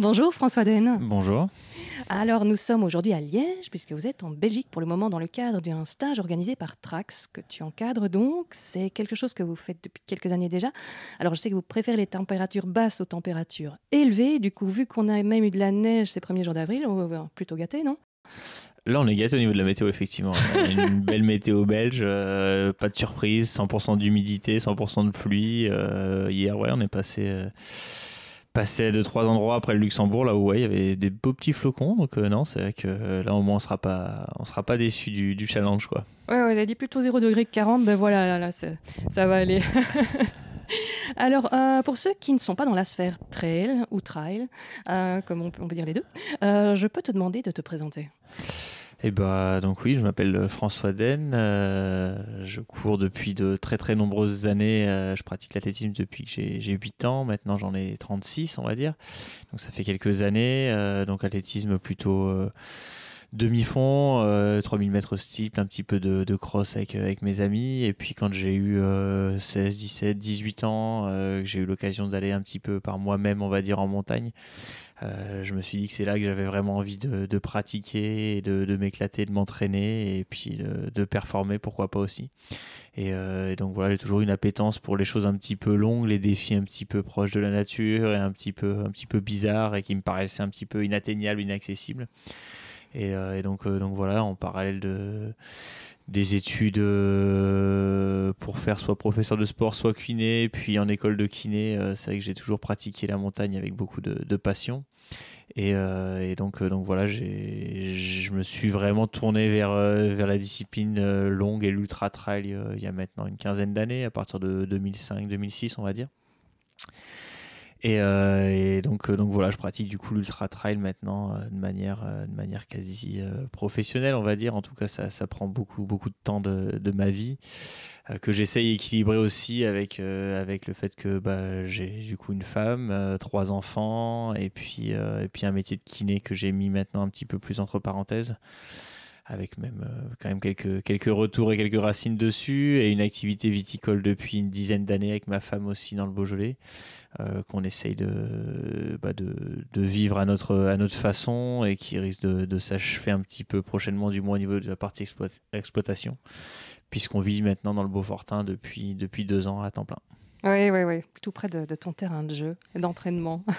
Bonjour François Den. Bonjour. Alors nous sommes aujourd'hui à Liège puisque vous êtes en Belgique pour le moment dans le cadre d'un stage organisé par Trax que tu encadres donc. C'est quelque chose que vous faites depuis quelques années déjà. Alors je sais que vous préférez les températures basses aux températures élevées. Du coup vu qu'on a même eu de la neige ces premiers jours d'avril, on va plutôt gâté, non? Là, on est gâté au niveau de la météo, effectivement. une belle météo belge, euh, pas de surprise, 100% d'humidité, 100% de pluie. Euh, hier, ouais, on est passé, euh, passé de trois endroits après le Luxembourg, là où ouais, il y avait des beaux petits flocons. Donc, non, c'est vrai que là, au moins, on sera pas, on sera pas déçu du, challenge, quoi. Ouais, vous avez dit plutôt 0 degré que 40, ben voilà, là, ça va aller. Alors, pour ceux qui ne sont pas dans la sphère trail ou trail, comme on peut, dire les deux, je peux te demander de te présenter. Eh bah, donc oui, je m'appelle euh, François Den. Euh, je cours depuis de très très nombreuses années. Euh, je pratique l'athlétisme depuis que j'ai 8 ans. Maintenant, j'en ai 36, on va dire. Donc ça fait quelques années. donc athlétisme plutôt demi-fond, 3000 mètres steeple, un petit peu de, de, cross avec, avec mes amis. Et puis quand j'ai eu 16, 17, 18 ans, j'ai eu l'occasion d'aller un petit peu par moi-même, on va dire, en montagne. Euh, je me suis dit que c'est là que j'avais vraiment envie de, pratiquer, et de, m'éclater, de m'entraîner et puis de, performer, pourquoi pas aussi. Euh, et, donc voilà, j'ai toujours une appétence pour les choses un petit peu longues, les défis un petit peu proches de la nature et un petit peu, un petit peu bizarres et qui me paraissaient un petit peu inatteignables, inaccessibles. Et, euh, donc, donc voilà, en parallèle de, des études pour faire soit professeur de sport, soit kiné, puis en école de kiné, c'est vrai que j'ai toujours pratiqué la montagne avec beaucoup de passion. Euh, et, donc, euh, donc voilà, je me suis vraiment tourné vers, euh, vers la discipline longue et l'ultra trail il y a maintenant une quinzaine d'années, à partir de 2005-2006, on va dire. Et, donc, donc voilà, je pratique du coup l'ultra trail maintenant de, manière, de manière quasi professionnelle, on va dire. En tout cas, ça, prend beaucoup, beaucoup de temps de, ma vie. Euh, que j'essaye d'équilibrer aussi avec, euh, avec le fait que bah, j'ai du coup une femme, euh, trois enfants et puis, et puis un métier de kiné que j'ai mis maintenant un petit peu plus entre parenthèses avec même quand même quelques, quelques retours et quelques racines dessus, et une activité viticole depuis une dizaine d'années avec ma femme aussi dans le Beaujolais, qu'on essaye de, bah de, de, vivre à notre, à notre façon et qui risque de, de s'achever un petit peu prochainement, du moins au niveau de la partie exploitation puisqu'on vit maintenant dans le Beaufortin depuis, depuis deux ans à temps plein. Oui, oui, oui, tout près de, ton terrain de jeu et d'entraînement.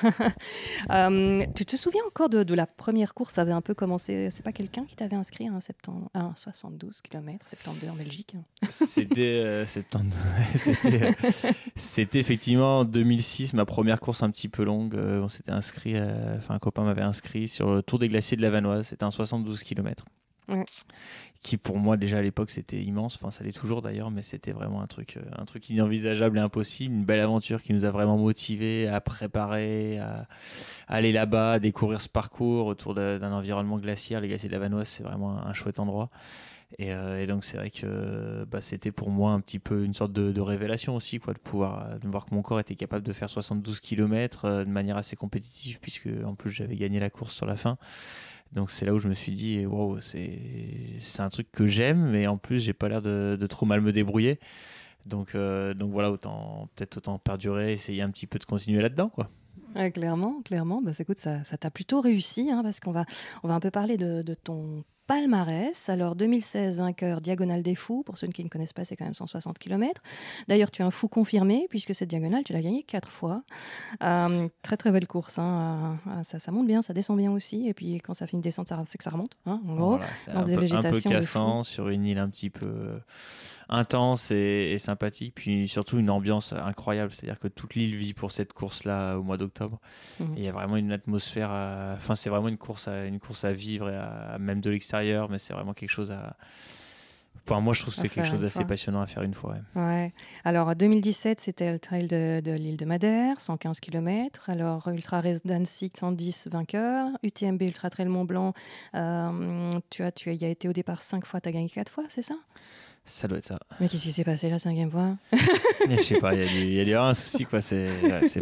Euh, tu te souviens encore de, la première course? Ça avait un peu commencé. C'est pas quelqu'un qui t'avait inscrit à un, 72 km, 72 en Belgique? C'était euh, euh, C'était effectivement en 2006, ma première course un petit peu longue. on s'était inscrit, enfin un copain m'avait inscrit sur le Tour des Glaciers de la Vanoise. C'était un 72 km qui pour moi déjà à l'époque c'était immense, enfin ça l'est toujours d'ailleurs, mais c'était vraiment un truc, euh, un truc inenvisageable et impossible, une belle aventure qui nous a vraiment motivés à préparer, à, aller là-bas, à découvrir ce parcours autour d'un environnement glaciaire. Les glaciers de la Vanoise, c'est vraiment un, chouette endroit. Euh, et, donc c'est vrai que bah, c'était pour moi un petit peu une sorte de, révélation aussi, quoi, de pouvoir voir que mon corps était capable de faire 72 km euh, de manière assez compétitive, puisque en plus j'avais gagné la course sur la fin. Donc c'est là où je me suis dit, wow, c'est un truc que j'aime, mais en plus j'ai pas l'air de, de, trop mal me débrouiller. Donc, euh, donc voilà, autant peut-être autant perdurer, essayer un petit peu de continuer là-dedans, quoi. clairement, clairement. Bah, écoute, ça t'a plutôt réussi, hein, parce qu'on va, on va un peu parler de, de ton palmarès. Alors 2016, vainqueur Diagonale des Fous. Pour ceux qui ne connaissent pas, c'est quand même 160 km. D'ailleurs, tu es un fou confirmé, puisque cette diagonale, tu l'as gagnée quatre fois. Euh, très très belle course. Hein. Euh, ça, ça, monte bien, ça descend bien aussi. Et puis quand ça fait une descente, c'est que ça remonte. Hein, en gros, dans des végétations. Un peu cassant, sur une île un petit peu intense et, sympathique, puis surtout une ambiance incroyable. C'est-à-dire que toute l'île vit pour cette course-là au mois d'octobre. Mhm. Il y a vraiment une atmosphère. Enfin, c'est vraiment une course à une course à vivre, et même de l'extérieur, mais c'est vraiment quelque chose à. Enfin, moi, je trouve que c'est quelque chose d'assez passionnant à faire une fois. Ouais. Alors, 2017, c'était le trail de, l'île de Madère, 115 km. Alors, Ultra Race d'Annecy, 110 vainqueurs. UTMB Ultra Trail Mont Blanc, euh, tu, as, tu as, y as été au départ 5 fois, tu as gagné 4 fois, c'est ça? Ça doit être ça. Mais qu'est-ce qui s'est passé la cinquième fois? Je sais pas, il y, a un souci, quoi. C'est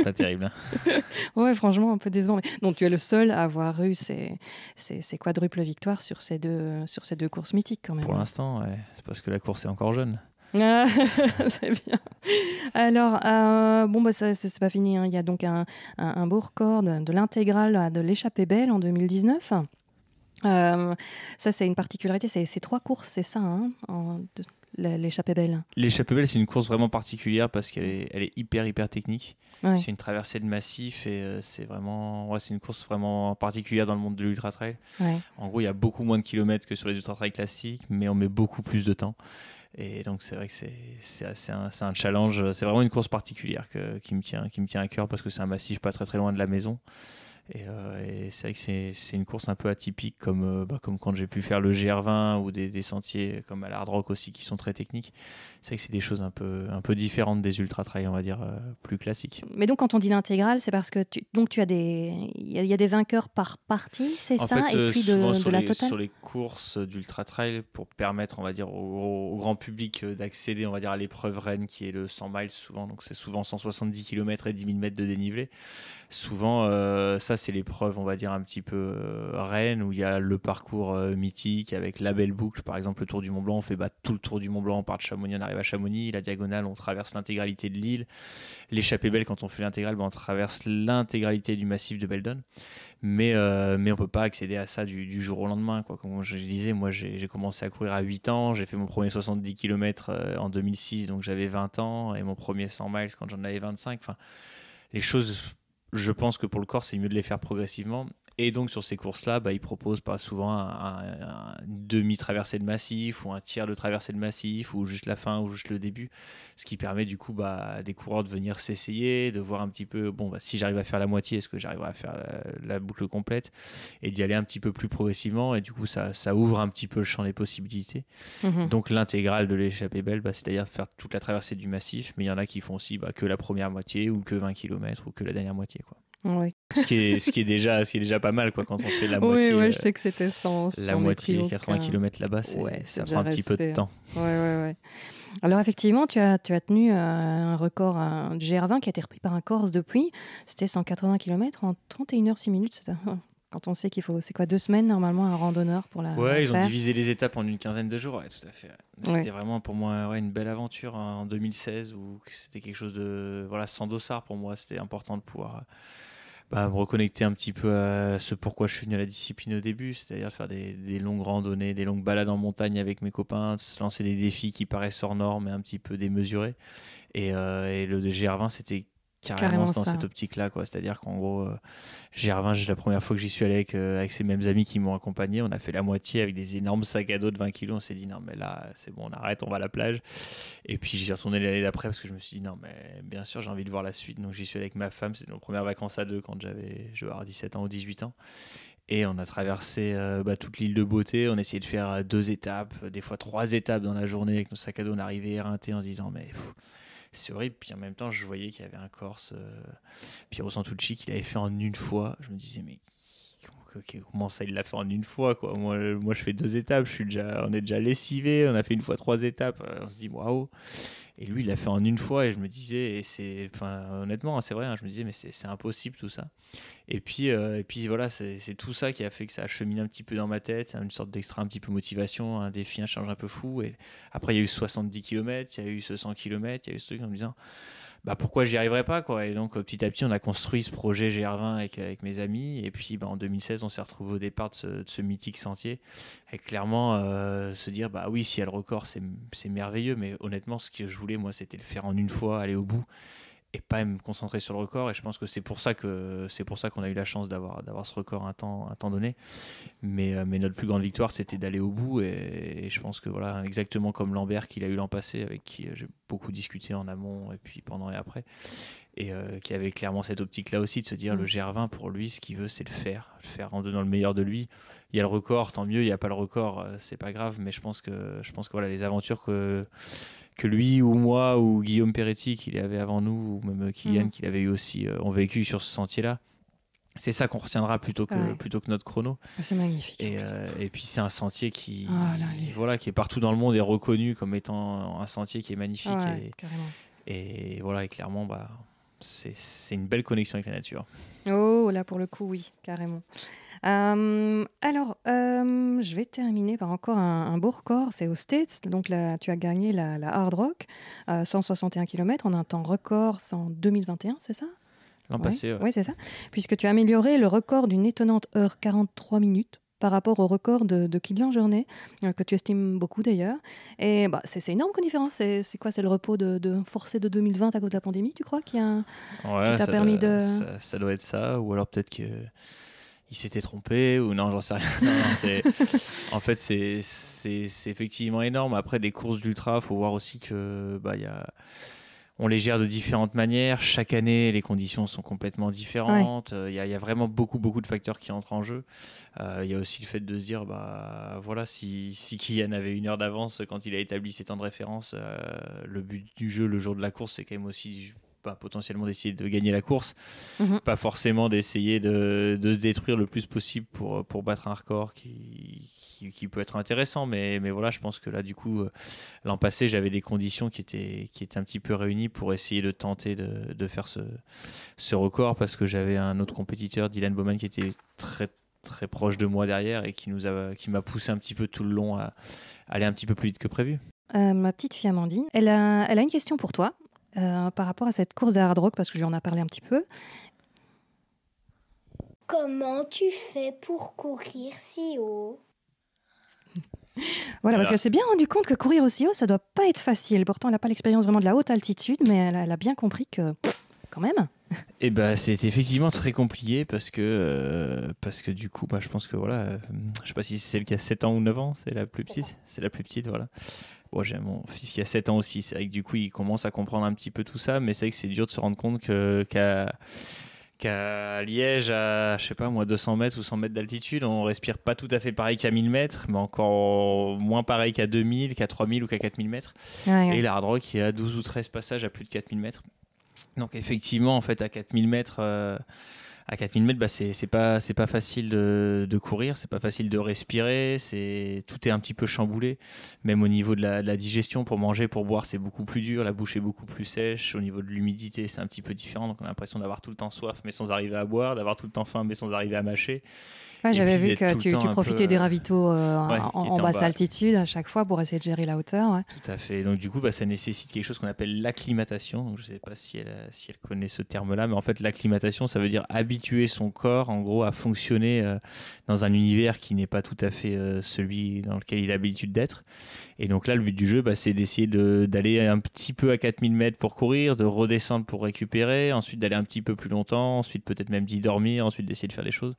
pas terrible. Hein. ouais, franchement, un peu décevant. Mais... Donc, tu es le seul à avoir eu ces, ces, ces, quadruples victoires sur ces, deux, sur ces deux courses mythiques, quand même. Pour l'instant, ouais. C'est parce que la course est encore jeune. c'est bien. Alors, euh, bon, bah, c'est pas fini. Hein. Il y a donc un, beau record de, l'intégrale de l'échappée belle en 2019. Euh, ça, c'est une particularité. C'est trois courses, c'est ça, hein, l'échappée belle L'échappée belle, c'est une course vraiment particulière parce qu'elle est, elle est hyper, hyper technique. C'est une traversée de massif et euh, c'est vraiment, ouais, c'est une course vraiment particulière dans le monde de l'ultra trail. En gros, il y a beaucoup moins de kilomètres que sur les ultra trail classiques, mais on met beaucoup plus de temps. Et donc c'est vrai que c'est un, un, challenge, c'est vraiment une course particulière que, qui, me tient, qui me tient à cœur parce que c'est un massif pas très très loin de la maison. Euh, et, c'est vrai que c'est une course un peu atypique, comme, euh, bah, comme quand j'ai pu faire le GR20 ou des, sentiers comme à l'Hard Rock aussi qui sont très techniques. C'est vrai que c'est des choses un peu, un peu différentes des ultra trails, on va dire, euh, plus classiques. Mais donc quand on dit l'intégrale, c'est parce que tu, donc tu as des, il y, a des vainqueurs par partie, c'est ça, et puis de, la totale. Sur les courses d'ultra trail, pour permettre, on va dire, au, grand public d'accéder, on va dire, à l'épreuve reine qui est le 100 miles souvent, donc c'est souvent 170 km et 10 000 mètres de dénivelé. Souvent, ça c'est l'épreuve, on va dire, un petit peu euh, reine, où il y a le parcours euh, mythique avec la belle boucle. Par exemple, le Tour du Mont Blanc, on fait bah, tout le Tour du Mont Blanc, on part de Chamonix, on arrive à Chamonix. La diagonale, on traverse l'intégralité de l'île. L'échappée belle, quand on fait l'intégrale, bah, on traverse l'intégralité du massif de Beldon. Mais, euh, mais on peut pas accéder à ça du, jour au lendemain. Quoi. Comme je disais, moi j'ai commencé à courir à 8 ans, j'ai fait mon premier 70 km en 2006, donc j'avais 20 ans, et mon premier 100 miles quand j'en avais 25. Enfin, les choses je pense que pour le corps, c'est mieux de les faire progressivement. Et donc sur ces courses-là, bah, ils proposent pas souvent un, demi-traversée de massif ou un tiers de traversée de massif ou juste la fin ou juste le début. Ce qui permet du coup bah, à des coureurs de venir s'essayer, de voir un petit peu, bon, bah, si j'arrive à faire la moitié, est-ce que j'arriverai à faire la, boucle complète et d'y aller un petit peu plus progressivement. Et du coup, ça, ça ouvre un petit peu le champ des possibilités. Mhm. Donc l'intégrale de l'échappée belle, bah, c'est-à-dire de faire toute la traversée du massif, mais il y en a qui font aussi bah, que la première moitié ou que 20 km ou que la dernière moitié. Quoi. Ce, qui est, ce, qui est déjà, ce qui est déjà pas mal quoi, quand on fait la moitié. Oui, je sais que c'était 100. La moitié, 80 km là-bas, ça prend un petit peu de temps. Ouais, ouais, ouais. Alors effectivement, tu as, tu as tenu euh, un record un GR20 qui a été repris par un Corse depuis. C'était 180 km en 31 h 6 minutes. Quand on sait qu'il faut, c'est quoi, deux semaines normalement un randonneur pour la. Ouais, ils ont divisé les étapes en une quinzaine de jours. Ouais, tout à fait. C'était vraiment pour moi ouais, une belle aventure en 2016 où c'était quelque chose de voilà sans dossard pour moi. C'était important de pouvoir bah, me reconnecter un petit peu à ce pourquoi je suis venu à la discipline au début, c'est-à-dire faire des, longues randonnées, des longues balades en montagne avec mes copains, se lancer des défis qui paraissent hors normes et un petit peu démesurés. Et, euh, et le GR20, c'était carrément, dans cette optique-là. C'est-à-dire qu'en gros, euh, GR20, la première fois que j'y suis allé avec, euh, avec ces mêmes amis qui m'ont accompagné, on a fait la moitié avec des énormes sacs à dos de 20 kilos. On s'est dit, non, mais là, c'est bon, on arrête, on va à la plage. Et puis j'y suis retourné l'année d'après parce que je me suis dit, non, mais bien sûr, j'ai envie de voir la suite. Donc j'y suis allé avec ma femme. C'était nos premières vacances à deux quand j'avais, je 17 ans ou 18 ans. Et on a traversé euh, bah, toute l'île de Beauté. On a essayé de faire euh, deux étapes, des fois trois étapes dans la journée avec nos sacs à dos. On arrivait éreinté en se disant, mais c'est horrible. Puis en même temps, je voyais qu'il y avait un Corse, euh, Piero Santucci, qui l'avait fait en une fois. Je me disais, mais comment ça, il l'a fait en une fois quoi moi, je fais deux étapes. On est déjà lessivé. On a fait une fois trois étapes. Euh, on se dit, waouh. Et lui, il l'a fait en une fois et je me disais, c'est, honnêtement, hein, c'est vrai, hein, je me disais, mais c'est impossible tout ça. Et puis, euh, voilà, c'est tout ça qui a fait que ça a cheminé un petit peu dans ma tête, une sorte d'extra, un petit peu motivation, un défi, un challenge un peu fou. Et après, il y a eu 70 km, il y a eu ce 100 km, il y a eu ce truc en me disant, bah, pourquoi j'y arriverais pas quoi. Et donc petit à petit on a construit ce projet GR20 avec, avec mes amis. Et puis bah, en 2016 on s'est retrouvé au départ de ce, mythique sentier. Et clairement euh, se dire bah oui si elle le record c'est merveilleux. Mais honnêtement ce que je voulais moi c'était le faire en une fois aller au bout et pas me concentrer sur le record. Et je pense que c'est pour ça que c'est pour ça qu'on a eu la chance d'avoir d'avoir ce record un temps un temps donné. Mais euh, mais notre plus grande victoire, c'était d'aller au bout. Et, je pense que voilà, exactement comme Lambert qu'il a eu l'an passé, avec qui euh, j'ai beaucoup discuté en amont et puis pendant et après. Et euh, qui avait clairement cette optique-là aussi de se dire le mm. GR20 pour lui, ce qu'il veut, c'est le faire, le faire en donnant le meilleur de lui. Il y a le record, tant mieux. Il n'y a pas le record, c'est pas grave. Mais je pense que je pense que voilà les aventures que que lui ou moi ou Guillaume Peretti qui l'avait avant nous ou même Kylian mm. qui l'avait eu aussi euh, ont vécu sur ce sentier-là. C'est ça qu'on retiendra plutôt que, plutôt que notre chrono. Ah, c'est magnifique. Et, euh, et, puis c'est un sentier qui, ah, voilà, qui est partout dans le monde et reconnu comme étant un sentier qui est magnifique. et, et, voilà, et clairement, bah, c'est une belle connexion avec la nature. Oh, là pour le coup, oui, carrément. Alors, je vais terminer par encore un, beau record. C'est aux States. Donc, là, tu as gagné la, Hard Rock, 161 km en un temps record. C'est en 2021, c'est ça? L'an passé, oui. c'est ça. Puisque tu as amélioré le record d'une étonnante heure 43 minutes par rapport au record de, de Kylian Jornet, euh, que tu estimes beaucoup d'ailleurs. Et bah, c'est énorme comme différence. C'est quoi C'est le repos de, de, forcé de 2020 à cause de la pandémie, tu crois, qui, a, t'a permis de... Ça, doit être ça, ou alors peut-être que il s'était trompé ou non, j'en sais rien. en fait, c'est effectivement énorme. Après, des courses d'ultra, faut voir aussi que bah, y a on les gère de différentes manières. Chaque année, les conditions sont complètement différentes. Il y, a vraiment beaucoup, beaucoup de facteurs qui entrent en jeu. Euh, il y a aussi le fait de se dire, bah voilà, si, si Kylian avait une heure d'avance quand il a établi ses temps de référence, euh, le but du jeu le jour de la course, c'est quand même aussi pas potentiellement d'essayer de gagner la course, mhm. pas forcément d'essayer de, de, se détruire le plus possible pour, pour battre un record qui, qui, peut être intéressant. Mais, mais voilà, je pense que là, du coup, euh, l'an passé, j'avais des conditions qui étaient, qui étaient un petit peu réunies pour essayer de tenter de, de faire ce, ce record parce que j'avais un autre compétiteur, Dylan Bowman, qui était très très proche de moi derrière et qui nous a, qui m'a poussé un petit peu tout le long à aller un petit peu plus vite que prévu. Euh, ma petite fille Amandine, elle a, elle a une question pour toi euh, par rapport à cette course à hard rock parce que je lui en ai parlé un petit peu. Comment tu fais pour courir si haut? Voilà, parce qu'elle s'est bien rendu compte que courir aussi haut, ça doit pas être facile. Pourtant, elle n'a pas l'expérience vraiment de la haute altitude, mais elle a, bien compris que, quand même. Et eh ben, c'est effectivement très compliqué parce que, euh, parce que du coup, bah, je pense que voilà, euh, je sais pas si c'est celle qui a 7 ans ou 9 ans, c'est la plus petite. C'est la plus petite, voilà. Bon, j'ai mon fils qui a 7 ans aussi. C'est vrai que du coup, il commence à comprendre un petit peu tout ça, mais c'est vrai que c'est dur de se rendre compte qu'à qu'à Liège, à, je sais pas moi, 200 mètres ou 100 mètres d'altitude, on respire pas tout à fait pareil qu'à 1000 mètres, mais encore moins pareil qu'à 2000, qu'à 3000 ou qu'à 4000 mètres. Et l'hard rock, il y a 12 ou 13 passages à plus de 4000 mètres. Donc effectivement, en fait, à 4000 mètres, euh, à 4000 mètres, bah, c'est pas, pas facile de, de courir, c'est pas facile de respirer, c'est tout est un petit peu chamboulé. Même au niveau de la, de la digestion, pour manger, pour boire, c'est beaucoup plus dur, la bouche est beaucoup plus sèche. Au niveau de l'humidité, c'est un petit peu différent. Donc on a l'impression d'avoir tout le temps soif, mais sans arriver à boire, d'avoir tout le temps faim, mais sans arriver à mâcher. J'avais vu que tu, profitais des ravitaux euh, en, basse altitude à chaque fois pour essayer de gérer la hauteur. Tout à fait. Donc du coup, bah, ça nécessite quelque chose qu'on appelle l'acclimatation. je ne sais pas si elle, si elle connaît ce terme-là, mais en fait, l'acclimatation, ça veut dire habituer son corps, en gros, à fonctionner euh, dans un univers qui n'est pas tout à fait euh, celui dans lequel il a l'habitude d'être. Et donc là, le but du jeu, bah, c'est d'essayer d'aller un petit peu à 4000 mètres pour courir, de redescendre pour récupérer, ensuite d'aller un petit peu plus longtemps, ensuite peut-être même d'y dormir, ensuite d'essayer de faire les choses.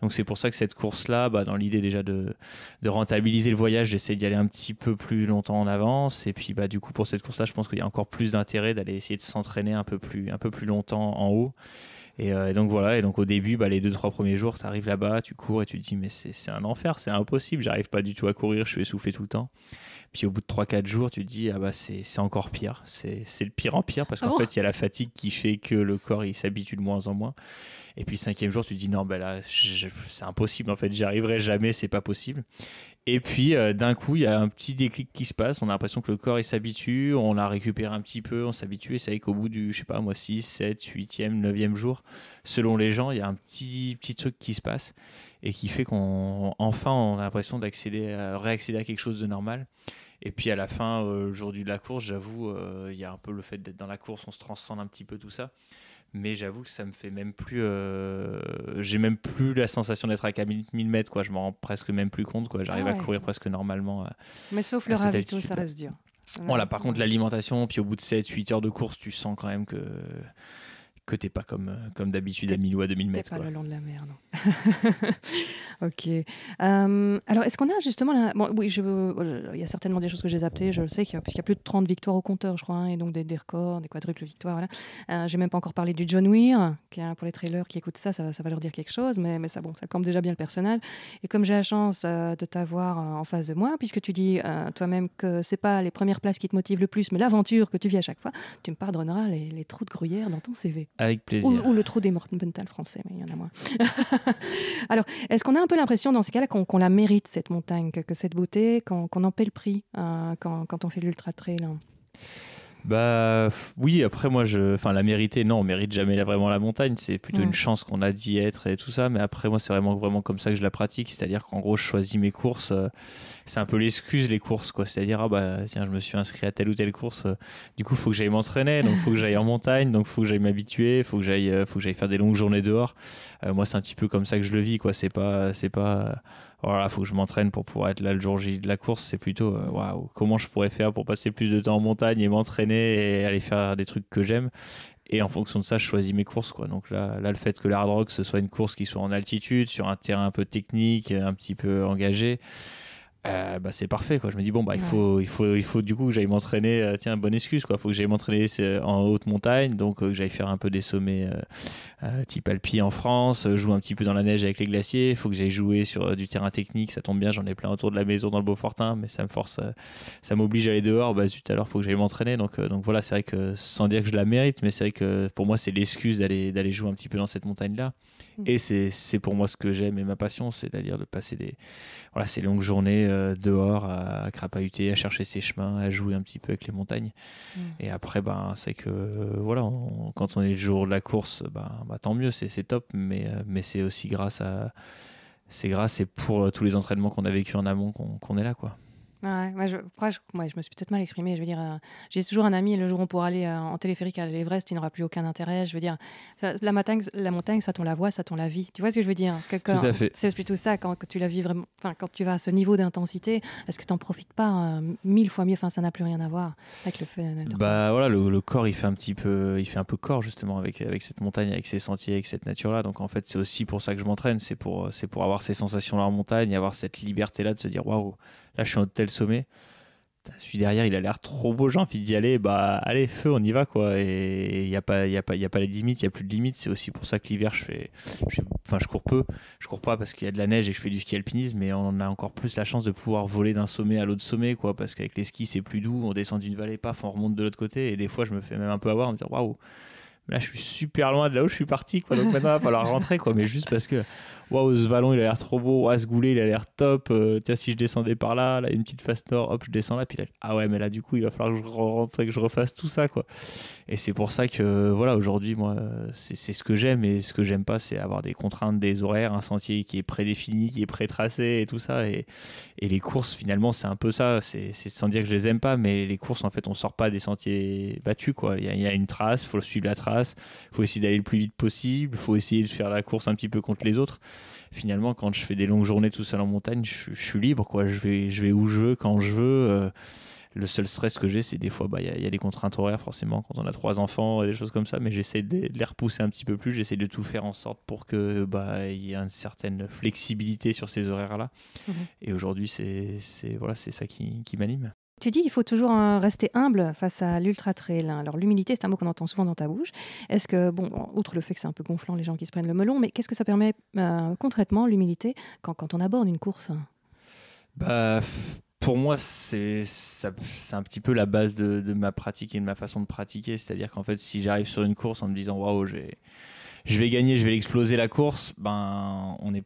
Donc c'est pour ça que cette course-là, bah, dans l'idée déjà de, de, rentabiliser le voyage, j'essaie d'y aller un petit peu plus longtemps en avance. Et puis bah, du coup, pour cette course-là, je pense qu'il y a encore plus d'intérêt d'aller essayer de s'entraîner un, un peu plus longtemps en haut. Euh, et, donc voilà, et donc au début, bah, les deux, trois premiers jours, tu arrives là-bas, tu cours et tu te dis, mais c'est un enfer, c'est impossible, j'arrive pas du tout à courir, je suis essoufflé tout le temps. Puis au bout de 3-4 jours, tu te dis, ah bah c'est encore pire. C'est le pire en pire parce qu'en ah fait, il y a la fatigue qui fait que le corps il s'habitue de moins en moins. Et puis le cinquième jour, tu te dis, non, ben là, c'est impossible. En fait, j'y arriverai jamais, c'est pas possible. Et puis euh, d'un coup, il y a un petit déclic qui se passe. On a l'impression que le corps il s'habitue, on l'a récupéré un petit peu, on s'habitue. Et c'est vrai qu'au bout du, je sais pas moi, 6, 7, 8e, 9e jour, selon les gens, il y a un petit, petit truc qui se passe et qui fait qu'on enfin on a l'impression d'accéder, réaccéder à quelque chose de normal. Et puis à la fin, euh, de la course, j'avoue, euh, il y a un peu le fait d'être dans la course, on se transcende un petit peu tout ça. Mais j'avoue que ça me fait même plus. Euh, j'ai même plus la sensation d'être à 1000 mètres, quoi. Je m'en rends presque même plus compte, quoi. J'arrive ah à courir presque normalement. Mais sauf le ravito, ça reste dur. Voilà, par contre, l'alimentation, puis au bout de 7-8 heures de course, tu sens quand même que que t'es pas comme, euh, comme d'habitude à 1000 ou à 2000 mètres. pas le long de la mer, non. ok. Euh, alors, est-ce qu'on a justement. Bon, oui, je... il y a certainement des choses que j'ai zappées. Je le sais, puisqu'il y a plus de 30 victoires au compteur, je crois, hein, et donc des, records, des quadruples victoires. Voilà. Euh, j'ai même pas encore parlé du John Weir, qui est pour les trailers qui écoutent ça, ça, ça, va leur dire quelque chose, mais, mais ça, bon, ça campe déjà bien le personnel. Et comme j'ai la chance de t'avoir en face de moi, puisque tu dis toi-même que c'est pas les premières places qui te motivent le plus, mais l'aventure que tu vis à chaque fois, tu me pardonneras les, les trous de gruyère dans ton CV. Avec plaisir. Ou, le trou des Mortenpental français, mais il y en a moins. Alors, est-ce qu'on a un peu l'impression dans ces cas-là qu'on la mérite, cette montagne, que, cette beauté, qu'on en paie le prix euh, quand, quand, on fait l'ultra trail hein? Bah oui, après moi, je, enfin la mériter, non, on mérite jamais vraiment la montagne. C'est plutôt Mm. une chance qu'on a d'y être et tout ça. Mais après moi, c'est vraiment vraiment comme ça que je la pratique. C'est-à-dire qu'en gros, je choisis mes courses. euh, c'est un peu l'excuse les courses, quoi. C'est-à-dire ah bah tiens, je me suis inscrit à telle ou telle course. euh, du coup, faut que j'aille m'entraîner. Donc faut que j'aille en montagne. Donc faut que j'aille m'habituer. Faut que j'aille, euh, faut que j'aille faire des longues journées dehors. Moi, c'est un petit peu comme ça que je le vis, quoi. C'est pas, c'est pas. Voilà, faut que je m'entraîne pour pouvoir être là le jour J de la course. C'est plutôt, euh, waouh, comment je pourrais faire pour passer plus de temps en montagne et m'entraîner et aller faire des trucs que j'aime. Et en fonction de ça, je choisis mes courses. Quoi. Donc là, là, le fait que l'hard rock, ce soit une course qui soit en altitude, sur un terrain un peu technique, un petit peu engagé, euh, bah, c'est parfait. Quoi. Je me dis, bon, bah, il, Ouais. faut, il, faut, il faut du coup que j'aille m'entraîner. euh, tiens, bonne excuse. Il faut que j'aille m'entraîner c'est, en haute montagne. Donc, euh, que j'aille faire un peu des sommets euh, euh, type Alpi en France, euh, jouer un petit peu dans la neige avec les glaciers. Il faut que j'aille jouer sur euh, du terrain technique. Ça tombe bien, j'en ai plein autour de la maison dans le Beaufortin, mais ça me force, euh, ça m'oblige à aller dehors. Bah, zut, alors, il faut que j'aille m'entraîner. Donc, euh, donc voilà, c'est vrai que sans dire que je la mérite, mais c'est vrai que pour moi, c'est l'excuse d'aller, d'aller jouer un petit peu dans cette montagne-là. Mhm. Et c'est, c'est pour moi ce que j'aime et ma passion, c'est-à-dire de passer des, voilà, ces longues journées euh, dehors à, à crapahuter, à chercher ses chemins, à jouer un petit peu avec les montagnes. Mm. Et après, ben, c'est que euh, voilà, on- quand on est le jour de la course, ben, bah, tant mieux, c'est, top. Mais, euh, mais c'est aussi grâce à, c'est grâce et pour euh, tous les entraînements qu'on a vécu en amont qu'on, qu'on est là, quoi. Ouais, moi, je, que je, je me suis peut-être mal exprimée. Je veux dire, euh, j'ai toujours un ami, le jour où on pourra aller euh, en téléphérique à l'Everest, il n'aura plus aucun intérêt. Je veux dire, ça- la montagne, la montagne, soit on la voit, soit on la vit. Tu vois ce que je veux dire? C'est plutôt ça, quand, quand tu la vis vraiment, enfin, quand tu vas à ce niveau d'intensité, est-ce que tu n'en profites pas euh, mille fois mieux? Enfin, ça n'a plus rien à voir avec le fait Bah voilà, le, le corps il fait un petit peu, il fait un peu corps justement avec avec cette montagne, avec ces sentiers, avec cette nature là. Donc en fait c'est aussi pour ça que je m'entraîne, c'est pour pour avoir ces sensations là en montagne, avoir cette liberté là de se dire waouh, là je suis en tel sommet. Putain, Celui derrière, il a l'air trop beau, j'ai envie d'y aller. Bah, allez, feu, on y va, quoi. Et il n'y a, pas- y a, pas- y a pas les limites, il n'y a plus de limites. C'est aussi pour ça que l'hiver, je fais. je fais- Enfin, je cours peu. Je cours pas parce qu'il y a de la neige et je fais du ski alpinisme, mais on a encore plus la chance de pouvoir voler d'un sommet à l'autre sommet, quoi. Parce qu'avec les skis, c'est plus doux. On descend d'une vallée, paf, on remonte de l'autre côté. Et des fois, je me fais même un peu avoir en me disant, waouh, là, je suis super loin de là où je suis parti, quoi. Donc maintenant, il va falloir rentrer, quoi. Mais juste parce que, waouh, ce vallon, il a l'air trop beau. Waouh, ce goulet, il a l'air top. Euh, tiens, si je descendais par là, là, une petite face nord, hop, je descends là. Puis là, ah ouais, mais là, du coup, il va falloir que je rentre et que je refasse tout ça, quoi. Et c'est pour ça que, voilà, aujourd'hui, moi, c'est ce que j'aime. Et ce que j'aime pas, c'est avoir des contraintes, des horaires, un sentier qui est prédéfini, qui est pré-tracé et tout ça. Et, et les courses, finalement, c'est un peu ça. C'est sans dire que je les aime pas, mais les courses, en fait, on sort pas des sentiers battus, quoi. Il y, y a une trace, faut suivre la trace, faut essayer d'aller le plus vite possible, faut essayer de faire la course un petit peu contre les autres. Finalement, quand je fais des longues journées tout seul en montagne, je, je suis libre, quoi. Je vais, je vais où je veux, quand je veux. euh, le seul stress que j'ai, c'est des fois, bah, il y, a- il y a des contraintes horaires, forcément, quand on a trois enfants et des choses comme ça, mais j'essaie de, les repousser un petit peu plus, j'essaie de tout faire en sorte pour que bah, y ait une certaine flexibilité sur ces horaires-là. Mhm. Et aujourd'hui, c'est c'est- voilà, c'est ça qui, qui m'anime. Tu dis qu'il faut toujours euh, rester humble face à l'ultra trail. hein. Alors l'humilité, c'est un mot qu'on entend souvent dans ta bouche. Est-ce que, bon, outre le fait que c'est un peu gonflant les gens qui se prennent le melon, mais qu'est-ce que ça permet euh, concrètement l'humilité quand, on aborde une course? Bah, pour moi, c'est un petit peu la base de, ma pratique et de ma façon de pratiquer. C'est-à-dire qu'en fait, si j'arrive sur une course en me disant waouh, je vais gagner, je vais exploser la course, ben, on est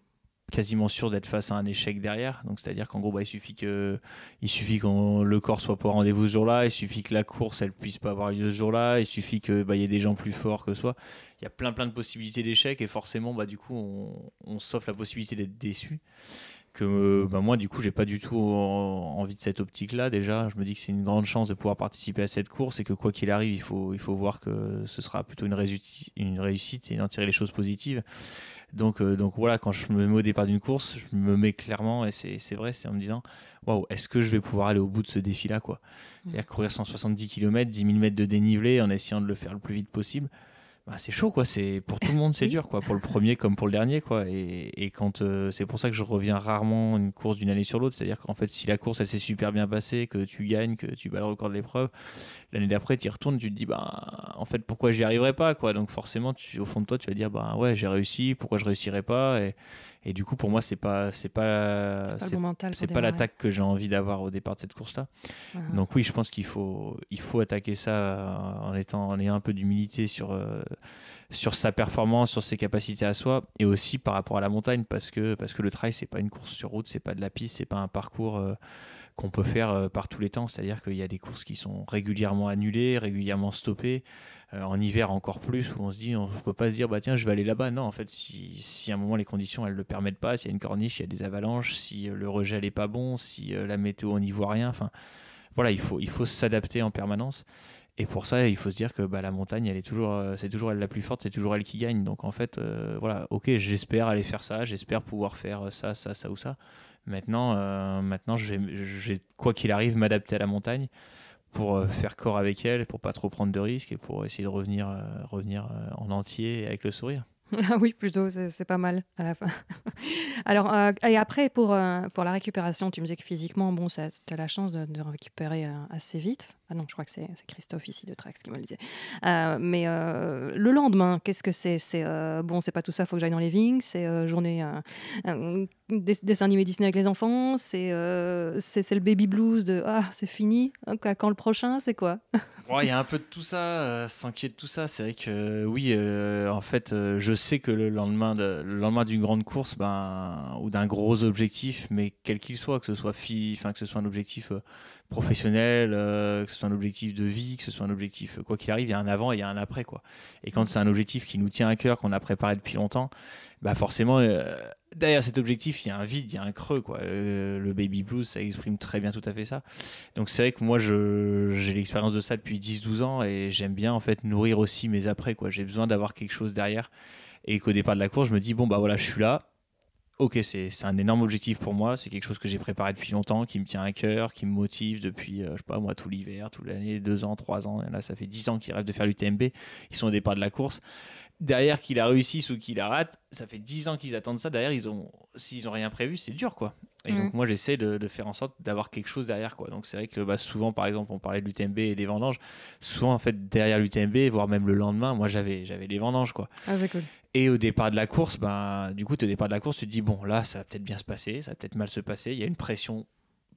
quasiment sûr d'être face à un échec derrière. Donc, c'est-à-dire qu'en gros, bah, il suffit que il suffit que le corps soit pas au rendez-vous ce jour-là, il suffit que la course elle puisse pas avoir lieu ce jour-là, il suffit que bah, y ait des gens plus forts que soi. Il y a plein plein de possibilités d'échec et forcément, bah, du coup, on s'offre la possibilité d'être déçu que bah, moi du coup j'ai pas du tout en- envie de cette optique là déjà. Je me dis que c'est une grande chance de pouvoir participer à cette course et que quoi qu'il arrive il faut, il faut voir que ce sera plutôt une, réussite, une réussite et d'en tirer les choses positives. Donc, euh, donc voilà quand je me mets au départ d'une course je me mets clairement et c'est vrai c'est en me disant waouh est-ce que je vais pouvoir aller au bout de ce défi là quoi? Et à courir 170 km 10 000 mètres de dénivelé en essayant de le faire le plus vite possible bah, c'est chaud quoi. C'est pour tout le monde c'est dur quoi. Pour le premier comme pour le dernier quoi. Et, et quand euh, c'est pour ça que je reviens rarement une course d'une année sur l'autre. C'est à dire qu'en fait si la course elle s'est super bien passée que tu gagnes que tu bats le record de l'épreuve l'année d'après tu y retournes tu te dis bah en fait pourquoi j'y arriverai pas quoi. Donc forcément tu, au fond de toi tu vas dire bah ouais j'ai réussi pourquoi je réussirais pas? Et, et du coup pour moi c'est pas c'est pas C'est pas bon l'attaque que j'ai envie d'avoir au départ de cette course là Ah. donc oui, je pense qu'il faut, il faut attaquer ça euh, en, étant, en ayant un peu d'humilité sur, euh, sur sa performance, sur ses capacités à soi, et aussi par rapport à la montagne, parce que, parce que le trail, c'est pas une course sur route, c'est pas de la piste, c'est pas un parcours euh, qu'on peut faire par tous les temps. C'est-à-dire qu'il y a des courses qui sont régulièrement annulées, régulièrement stoppées. En hiver encore plus, où on se dit, on ne peut pas se dire, bah tiens, je vais aller là-bas. Non, en fait, si, si, à un moment les conditions elles le permettent pas, s'il y a une corniche, il y a des avalanches, si le rejet n'est pas bon, si la météo on n'y voit rien, enfin voilà, il faut, il faut s'adapter en permanence. Et pour ça, il faut se dire que bah, la montagne, elle est toujours, euh, c'est toujours elle la plus forte, c'est toujours elle qui gagne. Donc en fait, euh, voilà, ok, j'espère aller faire ça, j'espère pouvoir faire ça, ça, ça ou ça. Maintenant, euh, maintenant, je vais, quoi qu'il arrive, m'adapter à la montagne pour faire corps avec elle, pour pas trop prendre de risques et pour essayer de revenir, revenir en entier avec le sourire. Ah oui, plutôt, c'est pas mal à la fin. Alors, euh, et après, pour, euh, pour la récupération, tu me disais que physiquement, bon, tu as la chance de, récupérer euh, assez vite. Ah non, je crois que c'est Christophe ici de Trax qui me le disait. mais le lendemain, qu'est-ce que c'est? C'est bon, c'est pas tout ça, faut que j'aille dans les vignes. C'est journée des, dessin animé Disney avec les enfants. C'est c'est le baby blues de ah, c'est fini. Quand le prochain, c'est quoi? Il y a un peu de tout ça, y ait de tout ça. C'est vrai que oui, en fait, je sais que le lendemain, de, le lendemain d'une grande course, ben, ou d'un gros objectif, mais quel qu'il soit, que ce soit enfin que ce soit un objectif euh, professionnel, euh, que ce soit un objectif de vie, que ce soit un objectif, quoi qu'il arrive, il y a un avant et il y a un après, quoi. Et quand c'est un objectif qui nous tient à cœur, qu'on a préparé depuis longtemps, bah forcément, euh, derrière cet objectif, il y a un vide, il y a un creux. Quoi. le baby blues, ça exprime très bien tout à fait ça. Donc c'est vrai que moi, j'ai l'expérience de ça depuis 10-12 ans et j'aime bien en fait nourrir aussi mes après. J'ai besoin d'avoir quelque chose derrière et qu'au départ de la course, je me dis, bon, bah voilà, je suis là. Ok, c'est un énorme objectif pour moi. C'est quelque chose que j'ai préparé depuis longtemps, qui me tient à cœur, qui me motive depuis, euh, je sais pas, moi, tout l'hiver, toute l'année, deux ans, trois ans. Là, ça fait dix ans qu'ils rêvent de faire l'UTMB. Ils sont au départ de la course derrière qu'il a réussi ou qu'il a rate, ça fait 10 ans qu'ils attendent ça. Derrière, ils ont, s'ils n'ont rien prévu, c'est dur, quoi. Et donc, mm. moi, j'essaie de, faire en sorte d'avoir quelque chose derrière, quoi. Donc, c'est vrai que bah, souvent, par exemple, on parlait de l'UTMB et des vendanges. Souvent, en fait, derrière l'UTMB, voire même le lendemain, moi, j'avais, j'avais les vendanges, quoi. Ah, c'est cool. Et au départ de la course, ben, du coup, au départ de la course, tu te dis, bon, là, ça va peut-être bien se passer, ça va peut-être mal se passer. Il y a une pression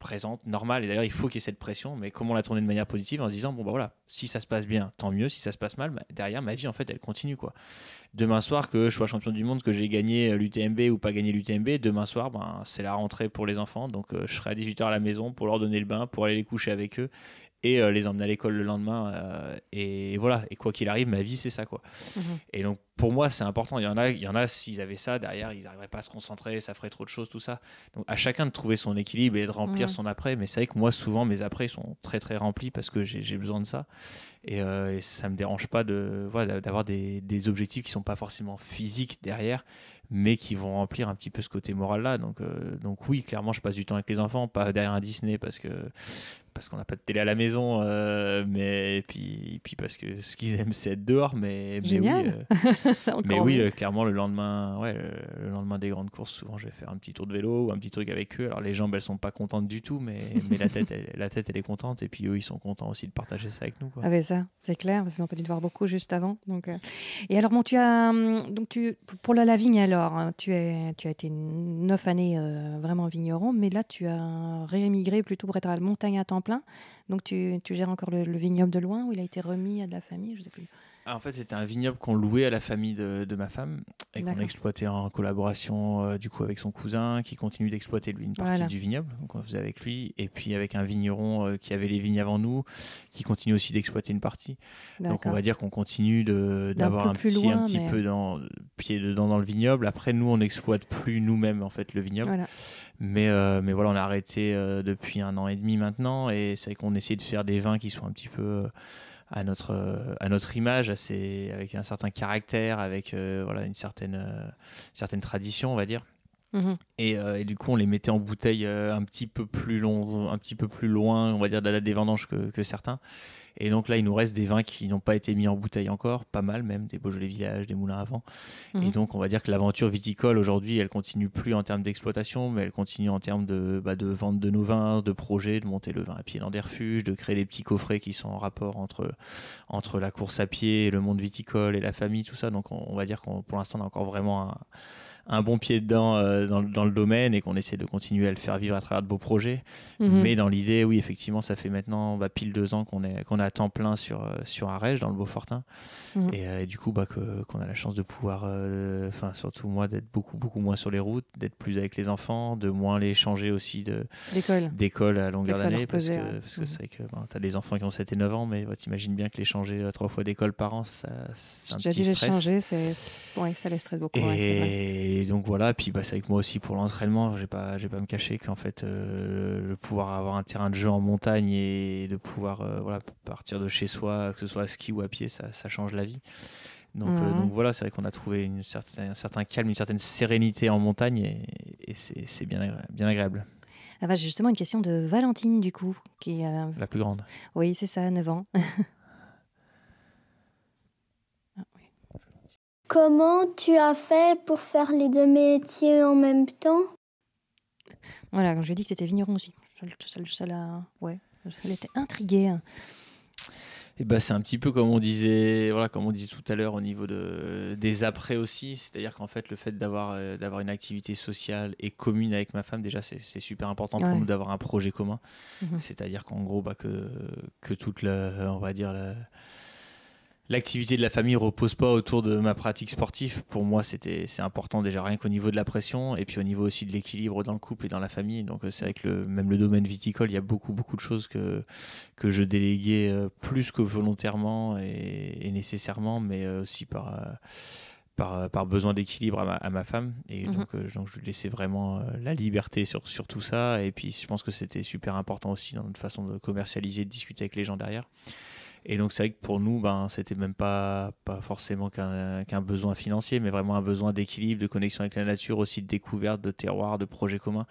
présente, normale. Et d'ailleurs, il faut qu'il y ait cette pression, mais comment la tourner de manière positive en se disant, bon, bah voilà, si ça se passe bien, tant mieux. Si ça se passe mal, bah, derrière, ma vie, en fait, elle continue, quoi. Demain soir, que je sois champion du monde, que j'ai gagné l'UTMB ou pas gagné l'UTMB, demain soir, ben, c'est la rentrée pour les enfants. Donc, euh, je serai à 18h à la maison pour leur donner le bain, pour aller les coucher avec eux et euh, les emmener à l'école le lendemain. Euh, et voilà, et quoi qu'il arrive, ma vie, c'est ça. quoi. Mhm. Et donc, pour moi, c'est important. Il y en a, il y en a s'ils avaient ça, derrière, ils n'arriveraient pas à se concentrer, ça ferait trop de choses, tout ça. Donc, à chacun de trouver son équilibre et de remplir mhm. son après. Mais c'est vrai que moi, souvent, mes après sont très, très remplis parce que j'ai besoin de ça. Et, euh, et, ça me dérange pas de voilà, d'avoir des, des, objectifs qui sont pas forcément physiques derrière, mais qui vont remplir un petit peu ce côté moral là. Donc, donc oui, clairement, je passe du temps avec les enfants, pas derrière un Disney parce que parce qu'on n'a pas de télé à la maison, euh, mais puis, puis parce que ce qu'ils aiment c'est être dehors, mais, mais oui, euh, mais oui euh, clairement le lendemain, ouais, le, lendemain des grandes courses, souvent je vais faire un petit tour de vélo ou un petit truc avec eux. Alors les jambes elles sont pas contentes du tout, mais, mais la tête, elle, la tête elle est contente et puis eux ils sont contents aussi de partager ça avec nous. Quoi. Ah ben ça, c'est clair, parce qu'ils ont pas dû te voir beaucoup juste avant. Donc et alors bon tu as hum, donc tu pour la, vigne alors, hein, tu es tu as été neuf années vraiment vigneron, mais là tu as réémigré plutôt pour être à la montagne à temps Donc tu, gères encore le, vignoble de loin où il a été remis à de la famille, je sais plus. Ah, en fait, c'était un vignoble qu'on louait à la famille de, ma femme et qu'on exploitait en collaboration euh, du coup avec son cousin qui continue d'exploiter lui une partie du vignoble. Donc on faisait avec lui et puis avec un vigneron euh, qui avait les vignes avant nous qui continue aussi d'exploiter une partie. Donc on va dire qu'on continue d'avoir un, petit, un petit peu dans, pied dedans dans le vignoble. Après, nous, on n'exploite plus nous-mêmes en fait le vignoble. Mais, euh, mais voilà, on a arrêté depuis un an et demi maintenant et c'est qu'on essaie de faire des vins qui sont un petit peu à notre, à notre image, assez, avec un certain caractère, avec euh, voilà, une certaine, euh, certaine tradition, on va dire. Mhm. Et, euh, et, du coup, on les mettait en bouteille un petit peu plus long, un petit peu plus loin, on va dire, de la date des vendanges que, que certains. Et donc là, il nous reste des vins qui n'ont pas été mis en bouteille encore, pas mal même, des Beaujolais Village, des Moulins avant. Et mhm. donc, on va dire que l'aventure viticole aujourd'hui, elle continue plus en termes d'exploitation, mais elle continue en termes de, bah, de vente de nos vins, de projets, de monter le vin à pied dans des refuges, de créer des petits coffrets qui sont en rapport entre, entre la course à pied, le monde viticole et la famille, tout ça. Donc, on, va dire qu'on pour l'instant, on a encore vraiment un un bon pied dedans euh, dans, dans, le domaine et qu'on essaie de continuer à le faire vivre à travers de beaux projets. Mhm. Mais dans l'idée, oui, effectivement, ça fait maintenant bah, pile deux ans qu'on est, qu'on est à temps plein sur, euh, sur Arège, dans le Beaufortin. Mhm. Et, euh, et du coup, bah, que- qu'on a la chance de pouvoir, euh, surtout moi, d'être beaucoup, beaucoup moins sur les routes, d'être plus avec les enfants, de moins les changer aussi d'école à longueur d'année. Parce pesait, que, ouais. parce que Mhm. c'est vrai que tu as des enfants qui ont 7 et 9 ans, mais bah, t'imagines bien que les changer trois fois d'école par an, ça, c'est un déjà petit stress. changer, ouais, ça les stresse beaucoup. ouais, c'est vrai. Et donc voilà, puis bah, c'est avec moi aussi pour l'entraînement. Je vais pas, pas me cacher qu'en fait, euh, le pouvoir avoir un terrain de jeu en montagne et de pouvoir euh, voilà, partir de chez soi, que ce soit à ski ou à pied, ça, ça change la vie. Donc, euh, donc voilà, c'est vrai qu'on a trouvé une un certain calme, une certaine sérénité en montagne et, et c'est bien, agré- bien agréable. Ah bah, j'ai justement une question de Valentine, du coup, qui La plus grande. Oui, c'est ça, 9 ans. Comment tu as fait pour faire les deux métiers en même temps? Voilà, quand je lui ai dit que tu étais vigneron aussi. Ça, ça, ça l'a- ouais, elle était intriguée. Et bah, c'est un petit peu comme on disait, voilà, comme on disait tout à l'heure au niveau de, des après aussi. C'est-à-dire qu'en fait, le fait d'avoir euh, d'avoir une activité sociale et commune avec ma femme, déjà, c'est super important pour Ouais. nous d'avoir un projet commun. Mhm. C'est-à-dire qu'en gros, bah, que, que toute la, on va dire, la- l'activité de la famille repose pas autour de ma pratique sportive. Pour moi, c'était c'est important déjà rien qu'au niveau de la pression et puis au niveau aussi de l'équilibre dans le couple et dans la famille. Donc euh, c'est vrai que le, même le domaine viticole, il y a beaucoup beaucoup de choses que que je déléguais euh, plus que volontairement et, et nécessairement, mais euh, aussi par par, par besoin d'équilibre à ma, à ma femme. Et Mhm. donc, euh, donc, je lui laissais vraiment euh, la liberté sur, sur tout ça. Et puis, je pense que c'était super important aussi dans notre façon de commercialiser, de discuter avec les gens derrière. Et donc, c'est vrai que pour nous, ben, c'était même pas, pas forcément qu'un qu'un besoin financier, mais vraiment un besoin d'équilibre, de connexion avec la nature, aussi de découverte, de terroir, de projets communs,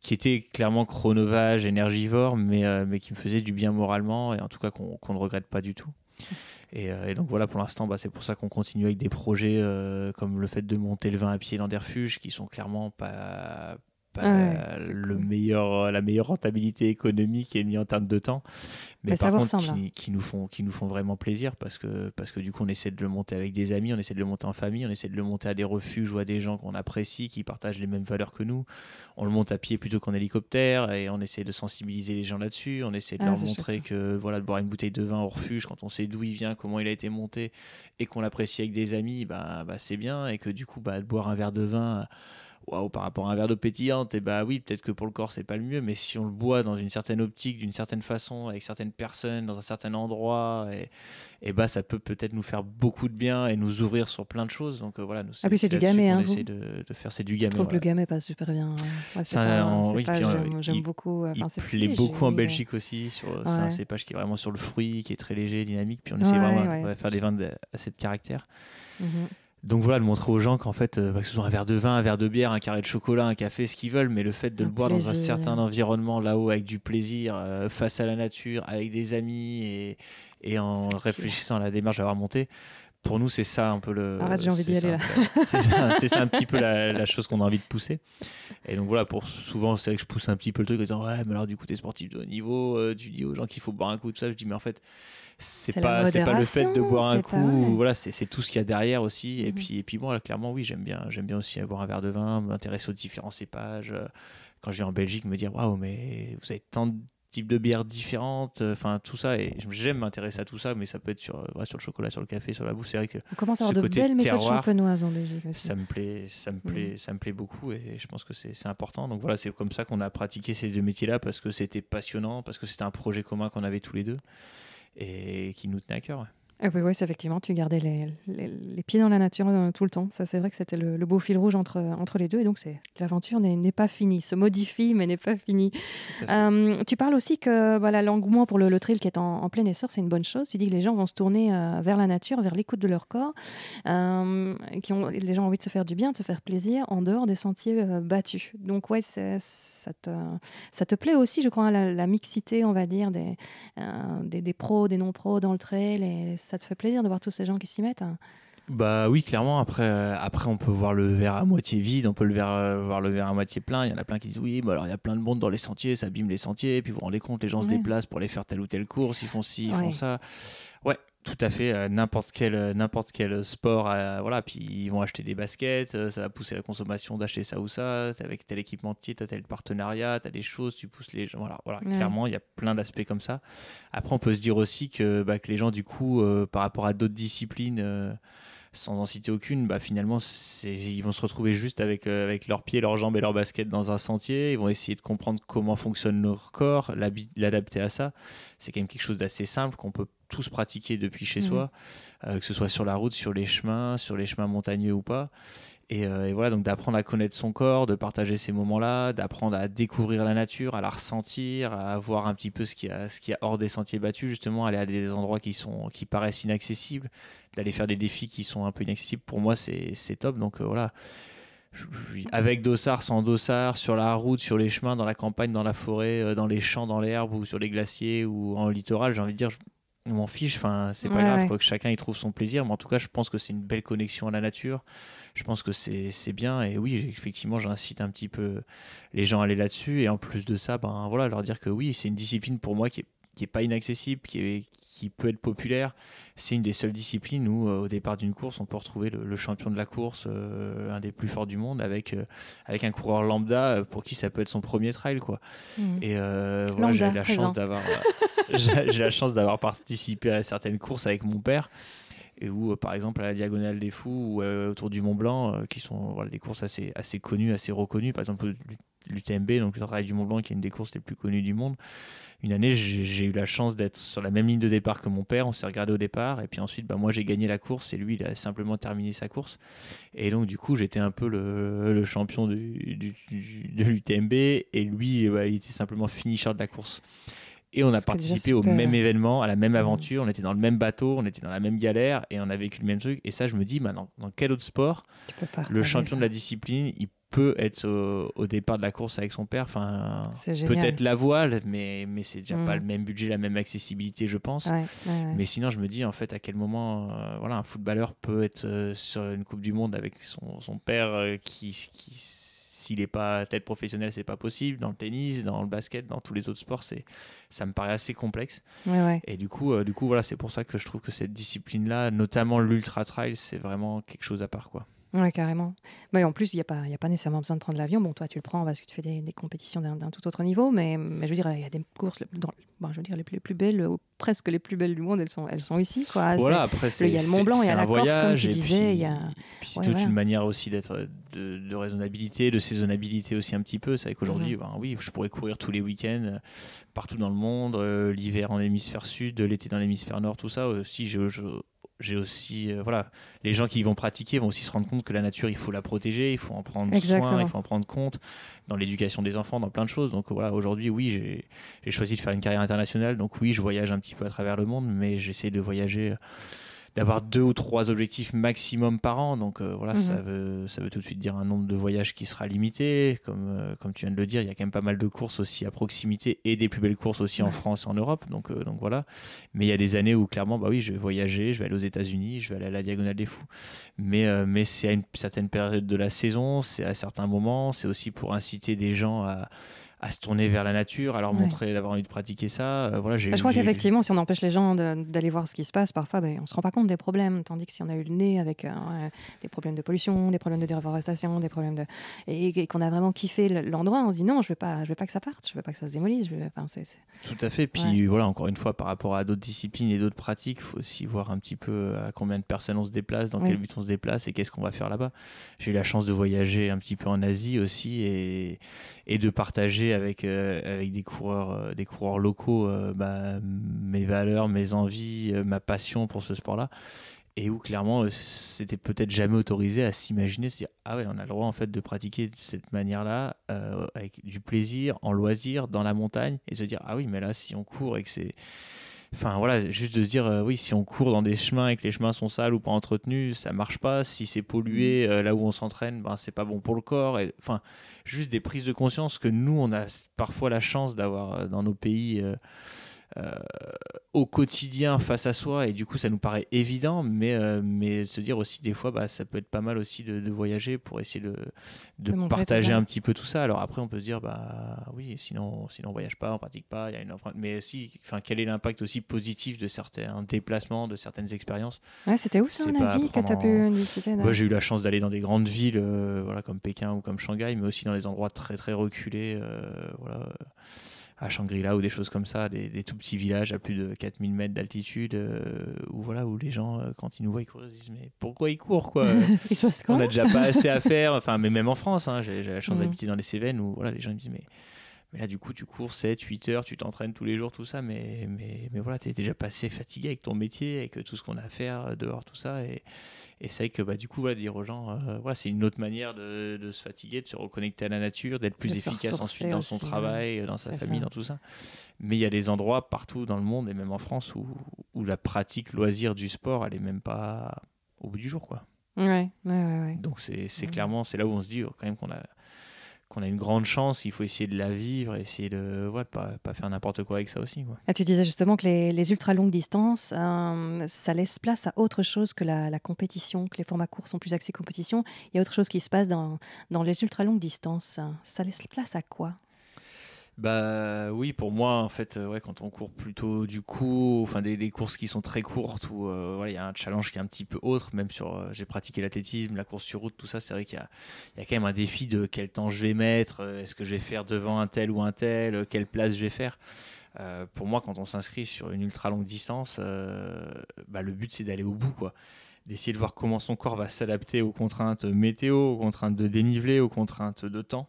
qui était clairement chronovage, énergivore, mais, euh, mais qui me faisait du bien moralement, et en tout cas qu'on qu'on ne regrette pas du tout. Et, euh, et donc voilà, pour l'instant, bah, c'est pour ça qu'on continue avec des projets euh, comme le fait de monter le vin à pied dans des refuges, qui sont clairement pas, pas Ah ouais, le cool. meilleur, la meilleure rentabilité économique et ni en termes de temps, mais ça par contre ressemble, qui, qui nous font, qui nous font vraiment plaisir parce que, parce que du coup on essaie de le monter avec des amis, on essaie de le monter en famille, on essaie de le monter à des refuges ou à des gens qu'on apprécie, qui partagent les mêmes valeurs que nous. On le monte à pied plutôt qu'en hélicoptère et on essaie de sensibiliser les gens là-dessus. On essaie de Ah, leur chouette, montrer que voilà, de boire une bouteille de vin au refuge quand on sait d'où il vient, comment il a été monté et qu'on l'apprécie avec des amis, bah, bah, c'est bien. Et que du coup, bah, de boire un verre de vin. Waouh, par rapport à un verre d'eau pétillante, et bah oui, peut-être que pour le corps c'est pas le mieux, mais si on le boit dans une certaine optique, d'une certaine façon, avec certaines personnes, dans un certain endroit, et, et bah ça peut peut-être nous faire beaucoup de bien et nous ouvrir sur plein de choses. Donc euh, voilà, nous Ah, puis c'est du gamay, hein, vous de, de faire, c'est du Je gamay. trouve que le gamet passe super bien. Ouais, c'est oui, euh, j'aime- il- beaucoup. euh, Il Enfin, c'est plaît plus beaucoup en Belgique aussi. Sur, C'est un cépage qui est vraiment sur le fruit, qui est très léger, dynamique. Puis on essaie Ouais, vraiment de faire des vins de- assez de caractère. Mhm. Donc voilà, de montrer aux gens qu'en fait, euh, bah, que ce soit un verre de vin, un verre de bière, un carré de chocolat, un café, ce qu'ils veulent, mais le fait de Un le boire dans un certain environnement là-haut, avec du plaisir, euh, face à la nature, avec des amis et, et en réfléchissant à la démarche d'avoir monté. Pour nous, c'est ça un peu le. Arrête, j'ai envie d'y aller, peu- C'est ça, un petit peu la, la chose qu'on a envie de pousser. Et donc voilà, pour souvent, c'est vrai que je pousse un petit peu le truc en disant Ouais, mais alors du coup, t'es sportif de haut niveau, euh, tu dis aux gens qu'il faut boire un coup, tout ça. Je dis Mais en fait, c'est pas, c'est pas le fait de boire un coup, ouais. voilà, c'est tout ce qu'il y a derrière aussi. Et, Mhm. puis, et puis moi, là, clairement, oui, j'aime bien, j'aime bien aussi boire un verre de vin, m'intéresser aux différents cépages. Quand je viens en Belgique, me dire Waouh, mais vous avez tant de types de bières différentes, enfin tout ça. Et j'aime m'intéresser à tout ça, mais ça peut être sur, ouais, sur le chocolat, sur le café, sur la bouffe. C'est vrai que On commence à avoir de belles méthodes champenoises en Belgique aussi. ça me plaît, ça me plaît, ça me plaît beaucoup et je pense que c'est c'est important. Donc voilà, c'est comme ça qu'on a pratiqué ces deux métiers-là parce que c'était passionnant, parce que c'était un projet commun qu'on avait tous les deux et qui nous tenait à cœur. Ah oui, oui, c'est effectivement, tu gardais les, les- les pieds dans la nature euh, tout le temps. Ça, c'est vrai que c'était le, le beau fil rouge entre, entre les deux. Et donc, c'est l'aventure n'est pas finie, se modifie, mais n'est pas finie. Euh, tu parles aussi que voilà, l'engouement pour le, le trail qui est en, en plein essor, c'est une bonne chose. Tu dis que les gens vont se tourner euh, vers la nature, vers l'écoute de leur corps, qui ont, les gens ont envie de se faire du bien, de se faire plaisir en dehors des sentiers battus. Donc ouais, c'est- ça te, ça te plaît aussi, je crois, hein, la, la mixité, on va dire, des, des, des pros, des non-pros dans le trail, et ça te fait plaisir de voir tous ces gens qui s'y mettent. hein? Bah oui, clairement. Après, euh, après, on peut voir le verre à moitié vide, on peut le ver- voir le verre à moitié plein. Il y en a plein qui disent oui, bah alors il y a plein de monde dans les sentiers, ça abîme les sentiers. Puis vous vous rendez compte, les gens se déplacent pour aller faire telle ou telle course, ils font ci, ils font ça. Ouais, tout à fait n'importe quel n'importe quel sport voilà puis ils vont acheter des baskets ça va pousser la consommation d'acheter ça ou ça avec tel équipementier tu as tel partenariat tu as des choses tu pousses les gens voilà, voilà clairement il y a plein d'aspects comme ça. Après on peut se dire aussi que, bah, que les gens du coup par rapport à d'autres disciplines sans en citer aucune, bah, finalement, ils vont se retrouver juste avec, euh, avec leurs pieds, leurs jambes et leurs baskets dans un sentier. Ils vont essayer de comprendre comment fonctionne leur corps, l'adapter à ça. C'est quand même quelque chose d'assez simple qu'on peut tous pratiquer depuis chez mmh. soi, euh, que ce soit sur la route, sur les chemins, sur les chemins montagneux ou pas. Euh, et, voilà, donc d'apprendre à connaître son corps, de partager ces moments-là, d'apprendre à découvrir la nature, à la ressentir, à voir un petit peu ce qu'il y a, ce qui a hors des sentiers battus, justement, aller à des endroits qui, sont, qui paraissent inaccessibles, d'aller faire des défis qui sont un peu inaccessibles. Pour moi, c'est top. Donc euh, voilà, avec dossard, sans dossard, sur la route, sur les chemins, dans la campagne, dans la forêt, euh, dans les champs, dans l'herbe ou sur les glaciers ou en littoral, j'ai envie de dire, on m'en fiche. Enfin, c'est pas grave, que chacun y trouve son plaisir. Mais en tout cas, je pense que c'est une belle connexion à la nature je pense que c'est bien. Et oui, effectivement, j'incite un petit peu les gens à aller là-dessus. Et en plus de ça, ben, voilà, leur dire que oui, c'est une discipline pour moi qui est, qui est pas inaccessible, qui, est, qui peut être populaire. C'est une des seules disciplines où, euh, au départ d'une course, on peut retrouver le, champion de la course, euh, un des plus forts du monde, avec, euh, avec un coureur lambda pour qui ça peut être son premier trail. Quoi. Mmh. Et voilà, j'ai la chance d'avoir j'ai la chance d'avoir participé à certaines courses avec mon père et où, euh, par exemple, à la Diagonale des Fous ou euh, autour du Mont Blanc, euh, qui sont des courses assez, connues, assez reconnues. Par exemple, l'UTMB, donc le Trail du Mont Blanc, qui est une des courses les plus connues du monde. Une année, j'ai eu la chance d'être sur la même ligne de départ que mon père. On s'est regardé au départ. Et puis ensuite, bah, moi, j'ai gagné la course et lui, il a simplement terminé sa course. Et donc, du coup, j'étais un peu le, champion de l'UTMB. Et lui, il était simplement finisher de la course. Et on a participé au même événement, à la même aventure. On était dans le même bateau, on était dans la même galère et on a vécu le même truc. Et ça, je me dis, maintenant, dans quel autre sport, le champion de la discipline, il peut être au, départ de la course avec son père. Enfin, peut-être la voile, mais, mais c'est déjà pas mmh. le même budget, la même accessibilité, je pense. Mais sinon, je me dis, en fait, à quel moment euh, voilà, un footballeur peut être euh, sur une Coupe du Monde avec son, son père euh, qui. qui s'il n'est pas tête professionnel, c'est pas possible. Dans le tennis, dans le basket, dans tous les autres sports, c'est, ça me paraît assez complexe. Et du coup, euh, du coup, voilà, c'est pour ça que je trouve que cette discipline-là, notamment l'ultra trail, c'est vraiment quelque chose à part, quoi. Ouais, carrément. Mais en plus, il n'y a, pas, a pas nécessairement besoin de prendre l'avion. Bon, toi, tu le prends parce que tu fais des, des compétitions d'un tout autre niveau, mais, mais, je veux dire, il y a des courses, dans, bon, je veux dire, les plus, plus belles, ou presque les plus belles du monde, elles sont, elles sont ici. Quoi. Voilà, après, il y a le Mont Blanc, il y a la Corse, comme tu disais. y a... puis c'est toute une manière aussi d'être de, de, raisonnabilité, de saisonnabilité aussi un petit peu. C'est vrai qu'aujourd'hui, ben, oui, je pourrais courir tous les week-ends euh, partout dans le monde, euh, l'hiver en hémisphère sud, l'été dans l'hémisphère nord, tout ça. Aussi, je, je j'ai aussi euh, voilà les gens qui vont pratiquer vont aussi se rendre compte que la nature il faut la protéger il faut en prendre soin il faut en prendre compte dans l'éducation des enfants dans plein de choses. Donc voilà aujourd'hui oui j'ai choisi de faire une carrière internationale. Donc oui je voyage un petit peu à travers le monde mais j'essaie de voyager d'avoir deux ou trois objectifs maximum par an. Donc euh, voilà, ça, mhm. veut, ça veut tout de suite dire un nombre de voyages qui sera limité. Comme, euh, comme tu viens de le dire, il y a quand même pas mal de courses aussi à proximité et des plus belles courses aussi en France et en Europe. Donc, euh, donc voilà. Mais il y a des années où clairement, bah oui, je vais voyager, je vais aller aux États-Unis, je vais aller à la Diagonale des Fous. Mais, mais c'est à une certaine période de la saison, c'est à certains moments, c'est aussi pour inciter des gens à à se tourner vers la nature, à leur montrer d'avoir envie de pratiquer ça. Euh, voilà, bah, je crois qu'effectivement, si on empêche les gens d'aller voir ce qui se passe, parfois, ben, on ne se rend pas compte des problèmes. Tandis que si on a eu le nez avec euh, des problèmes de pollution, des problèmes de déforestation, des problèmes de. et, qu'on a vraiment kiffé l'endroit, on se dit non, je ne veux, pas, je veux pas que ça parte, je ne veux pas que ça se démolisse. Je veux... enfin, Tout à fait. Puis voilà, encore une fois, par rapport à d'autres disciplines et d'autres pratiques, il faut aussi voir un petit peu euh, à combien de personnes on se déplace, dans quel but on se déplace et qu'est-ce qu'on va faire là-bas. J'ai eu la chance de voyager un petit peu en Asie aussi et, et de partager avec avec des coureurs, euh, des coureurs locaux, euh, bah, mes valeurs, mes envies, euh, ma passion pour ce sport-là. Et où clairement c'était peut-être jamais autorisé à s'imaginer se dire ah ouais on a le droit en fait de pratiquer de cette manière là avec du plaisir en loisir dans la montagne et se dire ah oui mais là si on court et que c'est Enfin voilà, juste de se dire, euh, oui, si on court dans des chemins et que les chemins sont sales ou pas entretenus, ça marche pas. Si c'est pollué mm. euh, là où on s'entraîne, ben, c'est pas bon pour le corps. Et, enfin, juste des prises de conscience que nous, on a parfois la chance d'avoir euh, dans nos pays au quotidien face à soi et du coup ça nous paraît évident mais euh, mais se dire aussi des fois bah ça peut être pas mal aussi de, voyager pour essayer de, de, partager un petit peu tout ça. Alors après on peut se dire bah oui sinon sinon on voyage pas on pratique pas il y a une empreinte. Mais si enfin quel est l'impact aussi positif de certains déplacements de certaines expériences? Ouais, c'était où ça en Asie quand tu as pu visiter ouais, j'ai eu la chance d'aller dans des grandes villes euh, voilà comme Pékin ou comme Shanghai mais aussi dans des endroits très très reculés euh, voilà à Shangri-La ou des choses comme ça, des, tout petits villages à plus de 4000 mètres d'altitude, euh, où, voilà, où les gens, euh, quand ils nous voient, ils courent, ils se disent Mais pourquoi ils courent quoi On n'a déjà pas assez à faire, enfin, mais même en France, hein, j'ai la chance mm. d'habiter dans les Cévennes où voilà, les gens me disent Mais mais là, du coup, tu cours 7, 8 heures, tu t'entraînes tous les jours, tout ça. Mais, mais, mais voilà, tu es déjà passé fatigué avec ton métier, avec tout ce qu'on a à faire dehors, tout ça. Et, et c'est vrai que bah, du coup, voilà, dire aux gens, euh, voilà, c'est une autre manière de, de, se fatiguer, de se reconnecter à la nature, d'être plus efficace ensuite dans son travail, dans sa famille, dans tout ça. Mais il y a des endroits partout dans le monde, et même en France, où, où la pratique loisir du sport, elle est même pas au bout du jour. Quoi. Ouais, ouais, ouais, Donc c'est, c'est clairement, c'est là où on se dit quand même qu'on a qu'on a une grande chance, il faut essayer de la vivre, essayer de ne pas, pas, faire n'importe quoi avec ça aussi. Ah, tu disais justement que les, les ultra longues distances, euh, ça laisse place à autre chose que la, la, compétition, que les formats courts sont plus axés compétition. Il y a autre chose qui se passe dans, dans les ultra longues distances. Ça laisse place à quoi? Bah oui, pour moi, en fait, euh, quand on court plutôt du coup, enfin des, courses qui sont très courtes où euh, voilà, il y a un challenge qui est un petit peu autre, même sur, euh, j'ai pratiqué l'athlétisme, la course sur route, tout ça, c'est vrai qu'il y a quand même un défi de quel temps je vais mettre, est-ce que je vais faire devant un tel ou un tel, quelle place je vais faire. pour moi, quand on s'inscrit sur une ultra longue distance, bah, le but c'est d'aller au bout, quoi d'essayer de voir comment son corps va s'adapter aux contraintes météo, aux contraintes de dénivelé, aux contraintes de temps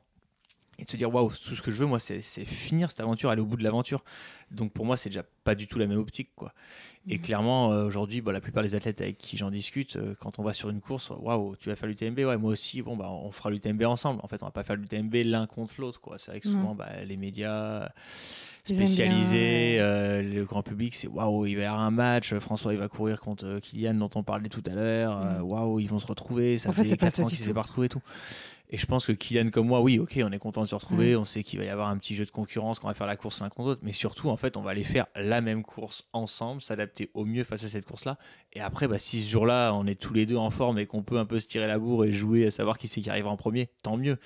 et de se dire waouh, tout ce que je veux, moi, c'est finir cette aventure, aller au bout de l'aventure. Donc pour moi, c'est déjà pas du tout la même optique, quoi. Et mhm. clairement, euh, aujourd'hui, bah, la plupart des athlètes avec qui j'en discute, euh, quand on va sur une course, waouh, tu vas faire l'UTMB, ouais, moi aussi, bon, bah, on fera l'UTMB ensemble. En fait, on va pas faire l'UTMB l'un contre l'autre, quoi. C'est vrai que souvent, bah, les médias spécialisés, euh, le grand public, c'est waouh, il va y avoir un match, François, il va courir contre Kylian dont on parlait tout à l'heure, waouh, ils vont se retrouver, ça fait, 4 ans qu'ils ne s'est pas retrouvé tout. Et je pense que Kylian comme moi, oui, ok, on est content de se retrouver, on sait qu'il va y avoir un petit jeu de concurrence, qu'on va faire la course l'un contre l'autre, mais surtout, en fait, on va aller faire la même course ensemble, s'adapter au mieux face à cette course-là. Et après, bah, si ce jour-là, on est tous les deux en forme et qu'on peut un peu se tirer la bourre et jouer à savoir qui c'est qui arrivera en premier, tant mieux.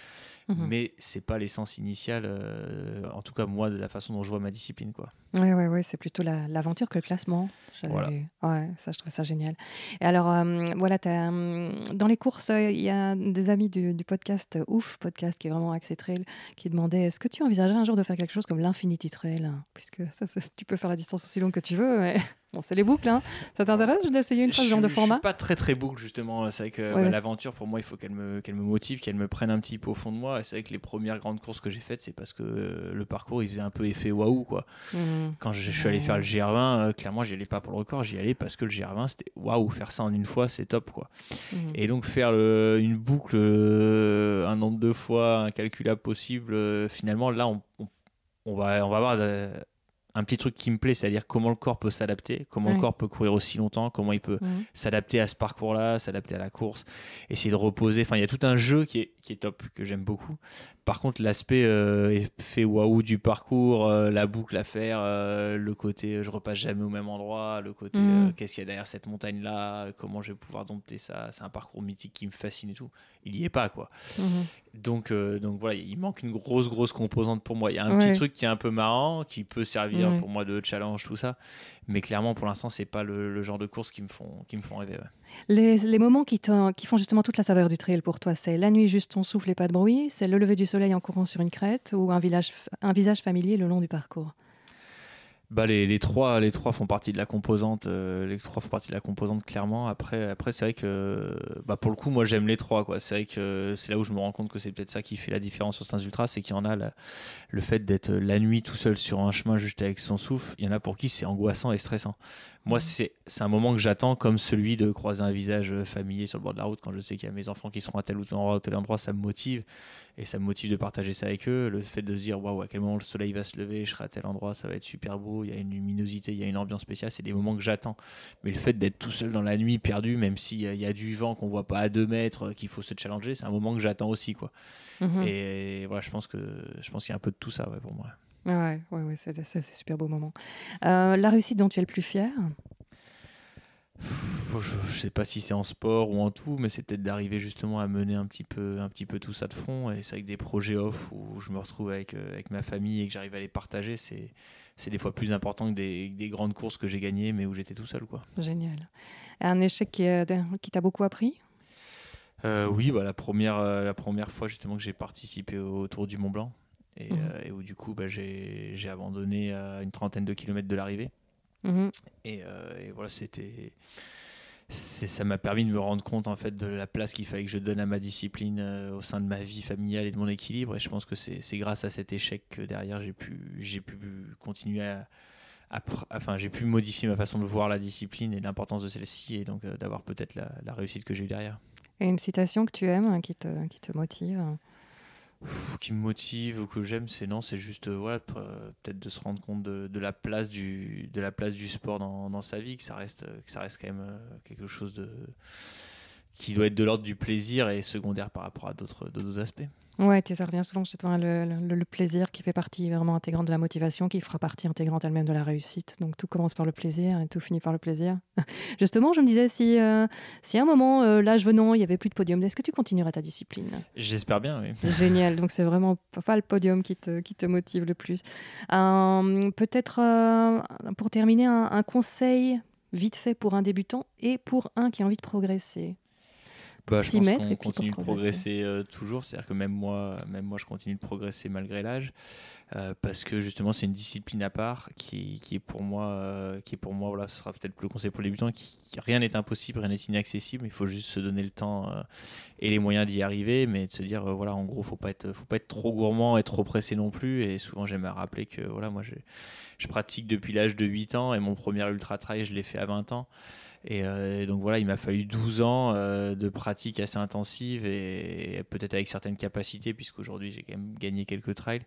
Mhm. Mais c'est pas l'essence initiale, euh, en tout cas moi, de la façon dont je vois ma discipline. Quoi. Ouais, ouais, ouais, c'est plutôt l'aventure que le classement. Voilà. Ouais, ça, je trouve ça génial. Et alors, euh, voilà, as, euh, dans les courses, il y a des amis du, podcast Ouf, podcast qui est vraiment axé trail, qui demandaient est-ce que tu envisagerais un jour de faire quelque chose comme l'Infinity Trail? Puisque ça, tu peux faire la distance aussi longue que tu veux, mais Bon, c'est les boucles, hein. Ça t'intéresse d'essayer une fois ce genre de format Je suis pas très très boucle justement. C'est vrai que bah, l'aventure pour moi, il faut qu'elle me, qu'elle me motive, qu'elle me prenne un petit peu au fond de moi. Et c'est vrai que les premières grandes courses que j'ai faites, c'est parce que euh, le parcours, il faisait un peu effet waouh quoi. Mmh. Quand je, suis allé faire le GR20, euh, clairement, j'y allais pas pour le record, j'y allais parce que le GR20, c'était waouh, faire ça en une fois, c'est top quoi. Mmh. Et donc faire une boucle euh, un nombre de fois incalculable possible, finalement là, on, on, va, on va avoir un petit truc qui me plaît, c'est-à-dire comment le corps peut s'adapter, comment le corps peut courir aussi longtemps, comment il peut s'adapter à ce parcours-là, s'adapter à la course, essayer de reposer. Enfin, il y a tout un jeu qui est, qui est top, que j'aime beaucoup. Par contre, l'aspect euh, effet waouh du parcours, euh, la boucle à faire, euh, le côté je repasse jamais au même endroit, le côté mm. qu'est-ce qu'il y a derrière cette montagne-là, comment je vais pouvoir dompter ça, c'est un parcours mythique qui me fascine et tout. Il y est pas, quoi. Mm-hmm. Donc, donc voilà, il manque une grosse, grosse composante pour moi. Il y a un petit truc qui est un peu marrant, qui peut servir pour moi de challenge, tout ça. Mais clairement, pour l'instant, c'est pas le, genre de course qui me font, qui me font rêver. Les, moments qui, qui, font justement toute la saveur du trail pour toi, c'est la nuit, juste ton souffle et pas de bruit, c'est le lever du soleil en courant sur une crête ou un, village, un visage familier le long du parcours bah les, trois les trois font partie de la composante euh, les trois font partie de la composante clairement. Après après c'est vrai que bah pour le coup moi j'aime les trois quoi. C'est vrai que c'est là où je me rends compte que c'est peut-être ça qui fait la différence sur Stars Ultra c'est qu'il y en a le fait d'être la nuit tout seul sur un chemin juste avec son souffle il y en a pour qui c'est angoissant et stressant moi, c'est un moment que j'attends comme celui de croiser un visage familier sur le bord de la route quand je sais qu'il y a mes enfants qui seront à tel ou tel endroit, tel endroit, ça me motive. Et ça me motive de partager ça avec eux. Le fait de se dire, waouh, à quel moment le soleil va se lever, je serai à tel endroit, ça va être super beau, il y a une luminosité, il y a une ambiance spéciale, c'est des moments que j'attends. Mais le fait d'être tout seul dans la nuit, perdu, même s'il y a du vent qu'on voit pas à deux mètres, qu'il faut se challenger, c'est un moment que j'attends aussi. quoi. Mhm. Et, voilà, je pense qu'il y a un peu de tout ça ouais, pour moi. Ouais, ouais, ouais c'est un super beau moment. la réussite dont tu es le plus fier? Je ne sais pas si c'est en sport ou en tout, mais c'est peut-être d'arriver justement à mener un petit peu, un petit peu tout ça de front. Et c'est avec des projets off où je me retrouve avec, euh, avec ma famille et que j'arrive à les partager, c'est, c'est des fois plus important que des, des grandes courses que j'ai gagnées, mais où j'étais tout seul. Quoi. Génial. Un échec qui, qui t'a beaucoup appris? Euh, Oui, bah, la, première, euh, la première fois justement que j'ai participé au Tour du Mont Blanc et, mmh. et où du coup bah, j'ai, abandonné à une trentaine de kilomètres de l'arrivée. Mmh. Et, et, voilà, c'était ça m'a permis de me rendre compte en fait de la place qu'il fallait que je donne à ma discipline euh, au sein de ma vie familiale et de mon équilibre. Et je pense que c'est grâce à cet échec que derrière j'ai pu, j'ai pu continuer à, enfin j'ai pu modifier ma façon de voir la discipline et l'importance de celle-ci et donc euh, d'avoir peut-être la, la, réussite que j'ai eu derrière. Et une citation que tu aimes, hein, qui, te, qui te motive? Qui me motive ou que j'aime, c'est non, c'est juste euh, voilà, euh, peut-être de se rendre compte de, de, la place du, de la place du sport dans, dans, sa vie, que ça reste, que ça reste quand même euh, quelque chose de, qui doit être de l'ordre du plaisir et secondaire par rapport à d'autres aspects. Ouais, ça revient souvent chez toi, le, le, plaisir qui fait partie vraiment intégrante de la motivation, qui fera partie intégrante elle-même de la réussite. Donc tout commence par le plaisir et tout finit par le plaisir. Justement, je me disais, si, euh, si à un moment, euh, l'âge venant, il n'y avait plus de podium, est-ce que tu continuerais ta discipline? J'espère bien, oui. Génial, donc c'est vraiment pas le podium qui te, qui te motive le plus. Euh, peut-être, pour terminer, un, un conseil vite fait pour un débutant et pour un qui a envie de progresser? Bah, je pense qu'on continue de progresser euh, toujours. C'est-à-dire que même moi, même moi, je continue de progresser malgré l'âge, euh, parce que justement, c'est une discipline à part qui, qui est pour moi, euh, qui est pour moi, voilà, ce sera peut-être plus conseil pour les débutants. Qui, rien n'est impossible, rien n'est inaccessible. Il faut juste se donner le temps et les moyens d'y arriver, mais de se dire, voilà, en gros, faut pas être, faut pas être trop gourmand et trop pressé non plus. Et souvent, j'aime à rappeler que, voilà, moi, je pratique depuis l'âge de 8 ans et mon premier ultra trail, je l'ai fait à 20 ans. Euh, et, donc voilà, il m'a fallu 12 ans euh, de pratique assez intensive et, peut-être avec certaines capacités, puisqu'aujourd'hui j'ai quand même gagné quelques trails,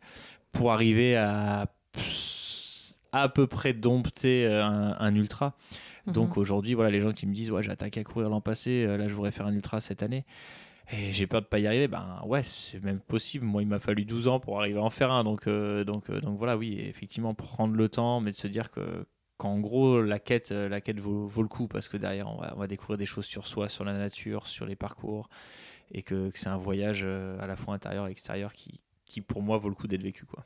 pour arriver à à peu près dompter euh, un, ultra. Mhm. Donc aujourd'hui, voilà, les gens qui me disent ouais, j'ai attaqué à courir l'an passé, là je voudrais faire un ultra cette année. Et j'ai peur de pas y arriver. Ben ouais, c'est même possible. Moi, il m'a fallu 12 ans pour arriver à en faire un. Donc, donc, donc voilà, oui, effectivement, prendre le temps, mais de se dire que qu'en gros la quête, euh, la quête vaut, le coup parce que derrière on va, découvrir des choses sur soi, sur la nature, sur les parcours et que, c'est un voyage euh, à la fois intérieur et extérieur qui, qui pour moi vaut le coup d'être vécu. Quoi.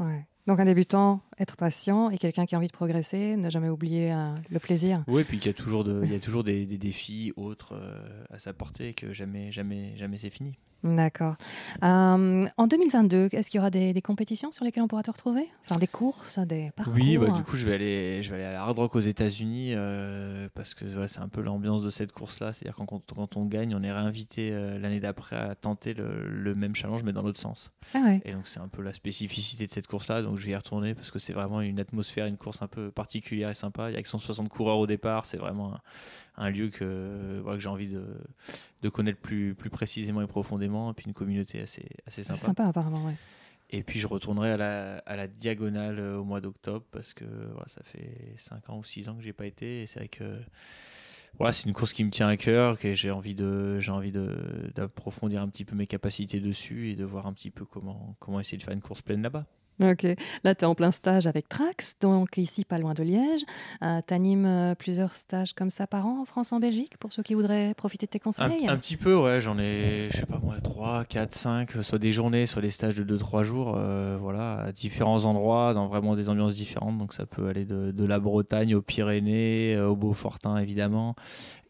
ouais. Donc un débutant, être patient et quelqu'un qui a envie de progresser, ne jamais oublier euh, le plaisir. Oui, et puis qu'il y a toujours, de, il y a toujours des, défis autres à sa portée et que jamais, jamais, jamais c'est fini. D'accord. Euh, en 2022, est-ce qu'il y aura des, compétitions sur lesquelles on pourra te retrouver? Enfin, des courses, des parcours Oui, bah, du coup, je vais aller, je vais aller à la Hard Rock aux États-Unis euh, parce que voilà, c'est un peu l'ambiance de cette course-là. C'est-à-dire quand, quand, on gagne, on est réinvité euh, l'année d'après à tenter le, même challenge, mais dans l'autre sens. Ah Et donc, c'est un peu la spécificité de cette course-là. Donc, je vais y retourner parce que c'est vraiment une atmosphère, une course un peu particulière et sympa. Il y a que 160 coureurs au départ. C'est vraiment un lieu que, voilà, que j'ai envie de, de, connaître plus, plus précisément et profondément, et puis une communauté assez, assez sympa. Sympa apparemment, ouais. Et puis je retournerai à la, à la diagonale euh, au mois d'octobre parce que voilà, ça fait 5 ans ou 6 ans que j'ai pas été et c'est vrai que voilà, c'est une course qui me tient à cœur, que j'ai envie de j'ai envie d'approfondir un petit peu mes capacités dessus et de voir un petit peu comment comment essayer de faire une course pleine là-bas. Ok, là tu es en plein stage avec Trax, donc ici pas loin de Liège. Euh, tu animes euh, plusieurs stages comme ça par an en France, en Belgique, pour ceux qui voudraient profiter de tes conseils? Un, petit peu, ouais, j'en ai, je sais pas moi, 3, 4, 5, soit des journées, soit des stages de 2-3 jours, euh, voilà, à différents endroits, dans vraiment des ambiances différentes. Donc ça peut aller de, de la Bretagne aux Pyrénées, au Beaufortin évidemment,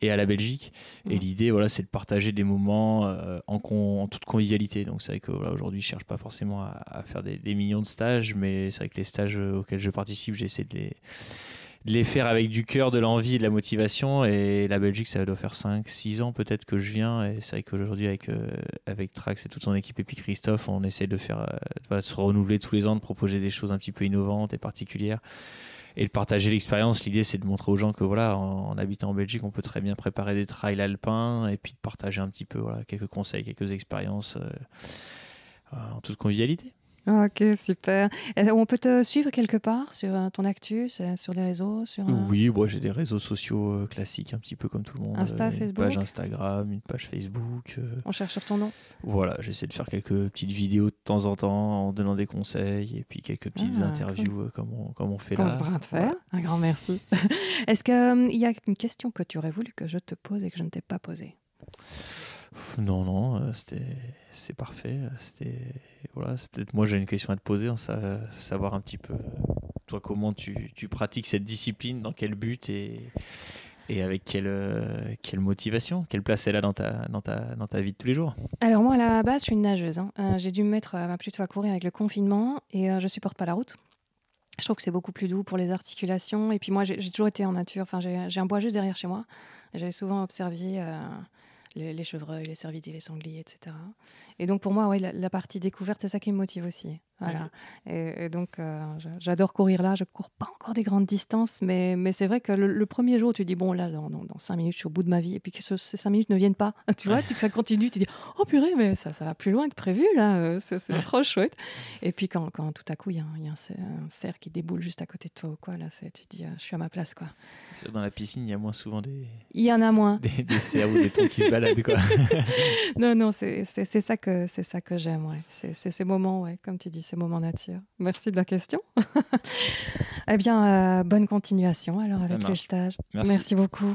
et à la Belgique. Et mmh. l'idée, voilà, c'est de partager des moments euh, en, en, toute convivialité. Donc c'est vrai que voilà, aujourd'hui, je cherche pas forcément à, faire des, millions de stages, mais c'est vrai que les stages auxquels je participe, j'essaie de les, de les faire avec du cœur, de l'envie, de la motivation. Et la Belgique, ça doit faire 5, 6 ans peut-être que je viens. Et c'est vrai qu'aujourd'hui, avec, euh, avec Trax et toute son équipe, et puis Christophe, on essaie de faire, euh, de se renouveler tous les ans, de proposer des choses un petit peu innovantes et particulières et de partager l'expérience. L'idée, c'est de montrer aux gens que voilà, en, habitant en Belgique, on peut très bien préparer des trails alpins et puis de partager un petit peu quelques conseils, quelques expériences euh, en toute convivialité. Ok, super. On peut te suivre quelque part sur euh, ton actu, sur les réseaux sur, Oui, moi j'ai des réseaux sociaux euh, classiques, un petit peu comme tout le monde. Insta, une Facebook page Instagram, une page Facebook. On cherche sur ton nom Voilà, j'essaie de faire quelques petites vidéos de temps en temps en donnant des conseils et puis quelques petites ah, interviews comme, on, comme on fait là. On train de faire. Un grand merci. Est-ce qu'il y a une question que tu aurais voulu que je te pose et que je ne t'ai pas posée? Non, non, euh, c'était, c'est parfait. C'était, voilà, c'est peut-être moi j'ai une question à te poser, hein, savoir un petit peu, toi, comment tu, tu, pratiques cette discipline, dans quel but et, et avec quelle, euh, quelle motivation, quelle place elle a dans ta, dans, ta, dans ta vie de tous les jours? Alors moi, à la base, je suis une nageuse. Hein. Euh, j'ai dû me mettre plutôt à courir avec le confinement et je supporte pas la route. Je trouve que c'est beaucoup plus doux pour les articulations. Et puis moi, j'ai, toujours été en nature. Enfin, j'ai, un bois juste derrière chez moi. J'avais souvent observé les, chevreuils, les cervidés, les sangliers, etc. Et donc pour moi, ouais, la, partie découverte, c'est ça qui me motive aussi. Voilà. Et, donc euh, j'adore courir là. Je cours pas encore des grandes distances, mais, mais c'est vrai que le, premier jour, tu dis bon là, dans, dans, cinq minutes, je suis au bout de ma vie, et puis que ces cinq minutes ne viennent pas, tu vois, que ça continue, tu dis oh purée, mais ça, ça va plus loin que prévu là, euh, c'est trop chouette. Et puis quand, quand tout à coup il y a, un, cerf qui déboule juste à côté de toi ou quoi, là, tu dis euh, je suis à ma place quoi. Dans la piscine, il y a moins souvent des. Il y en a moins. Des, des cerfs ou des tons qui se baladent quoi. non non, c'est ça que c'est ça que j'aime, ouais. C'est ces moments, ouais, comme tu dis, ces moments nature. Merci de la question. eh bien, euh, bonne continuation alors avec les stages. Merci beaucoup.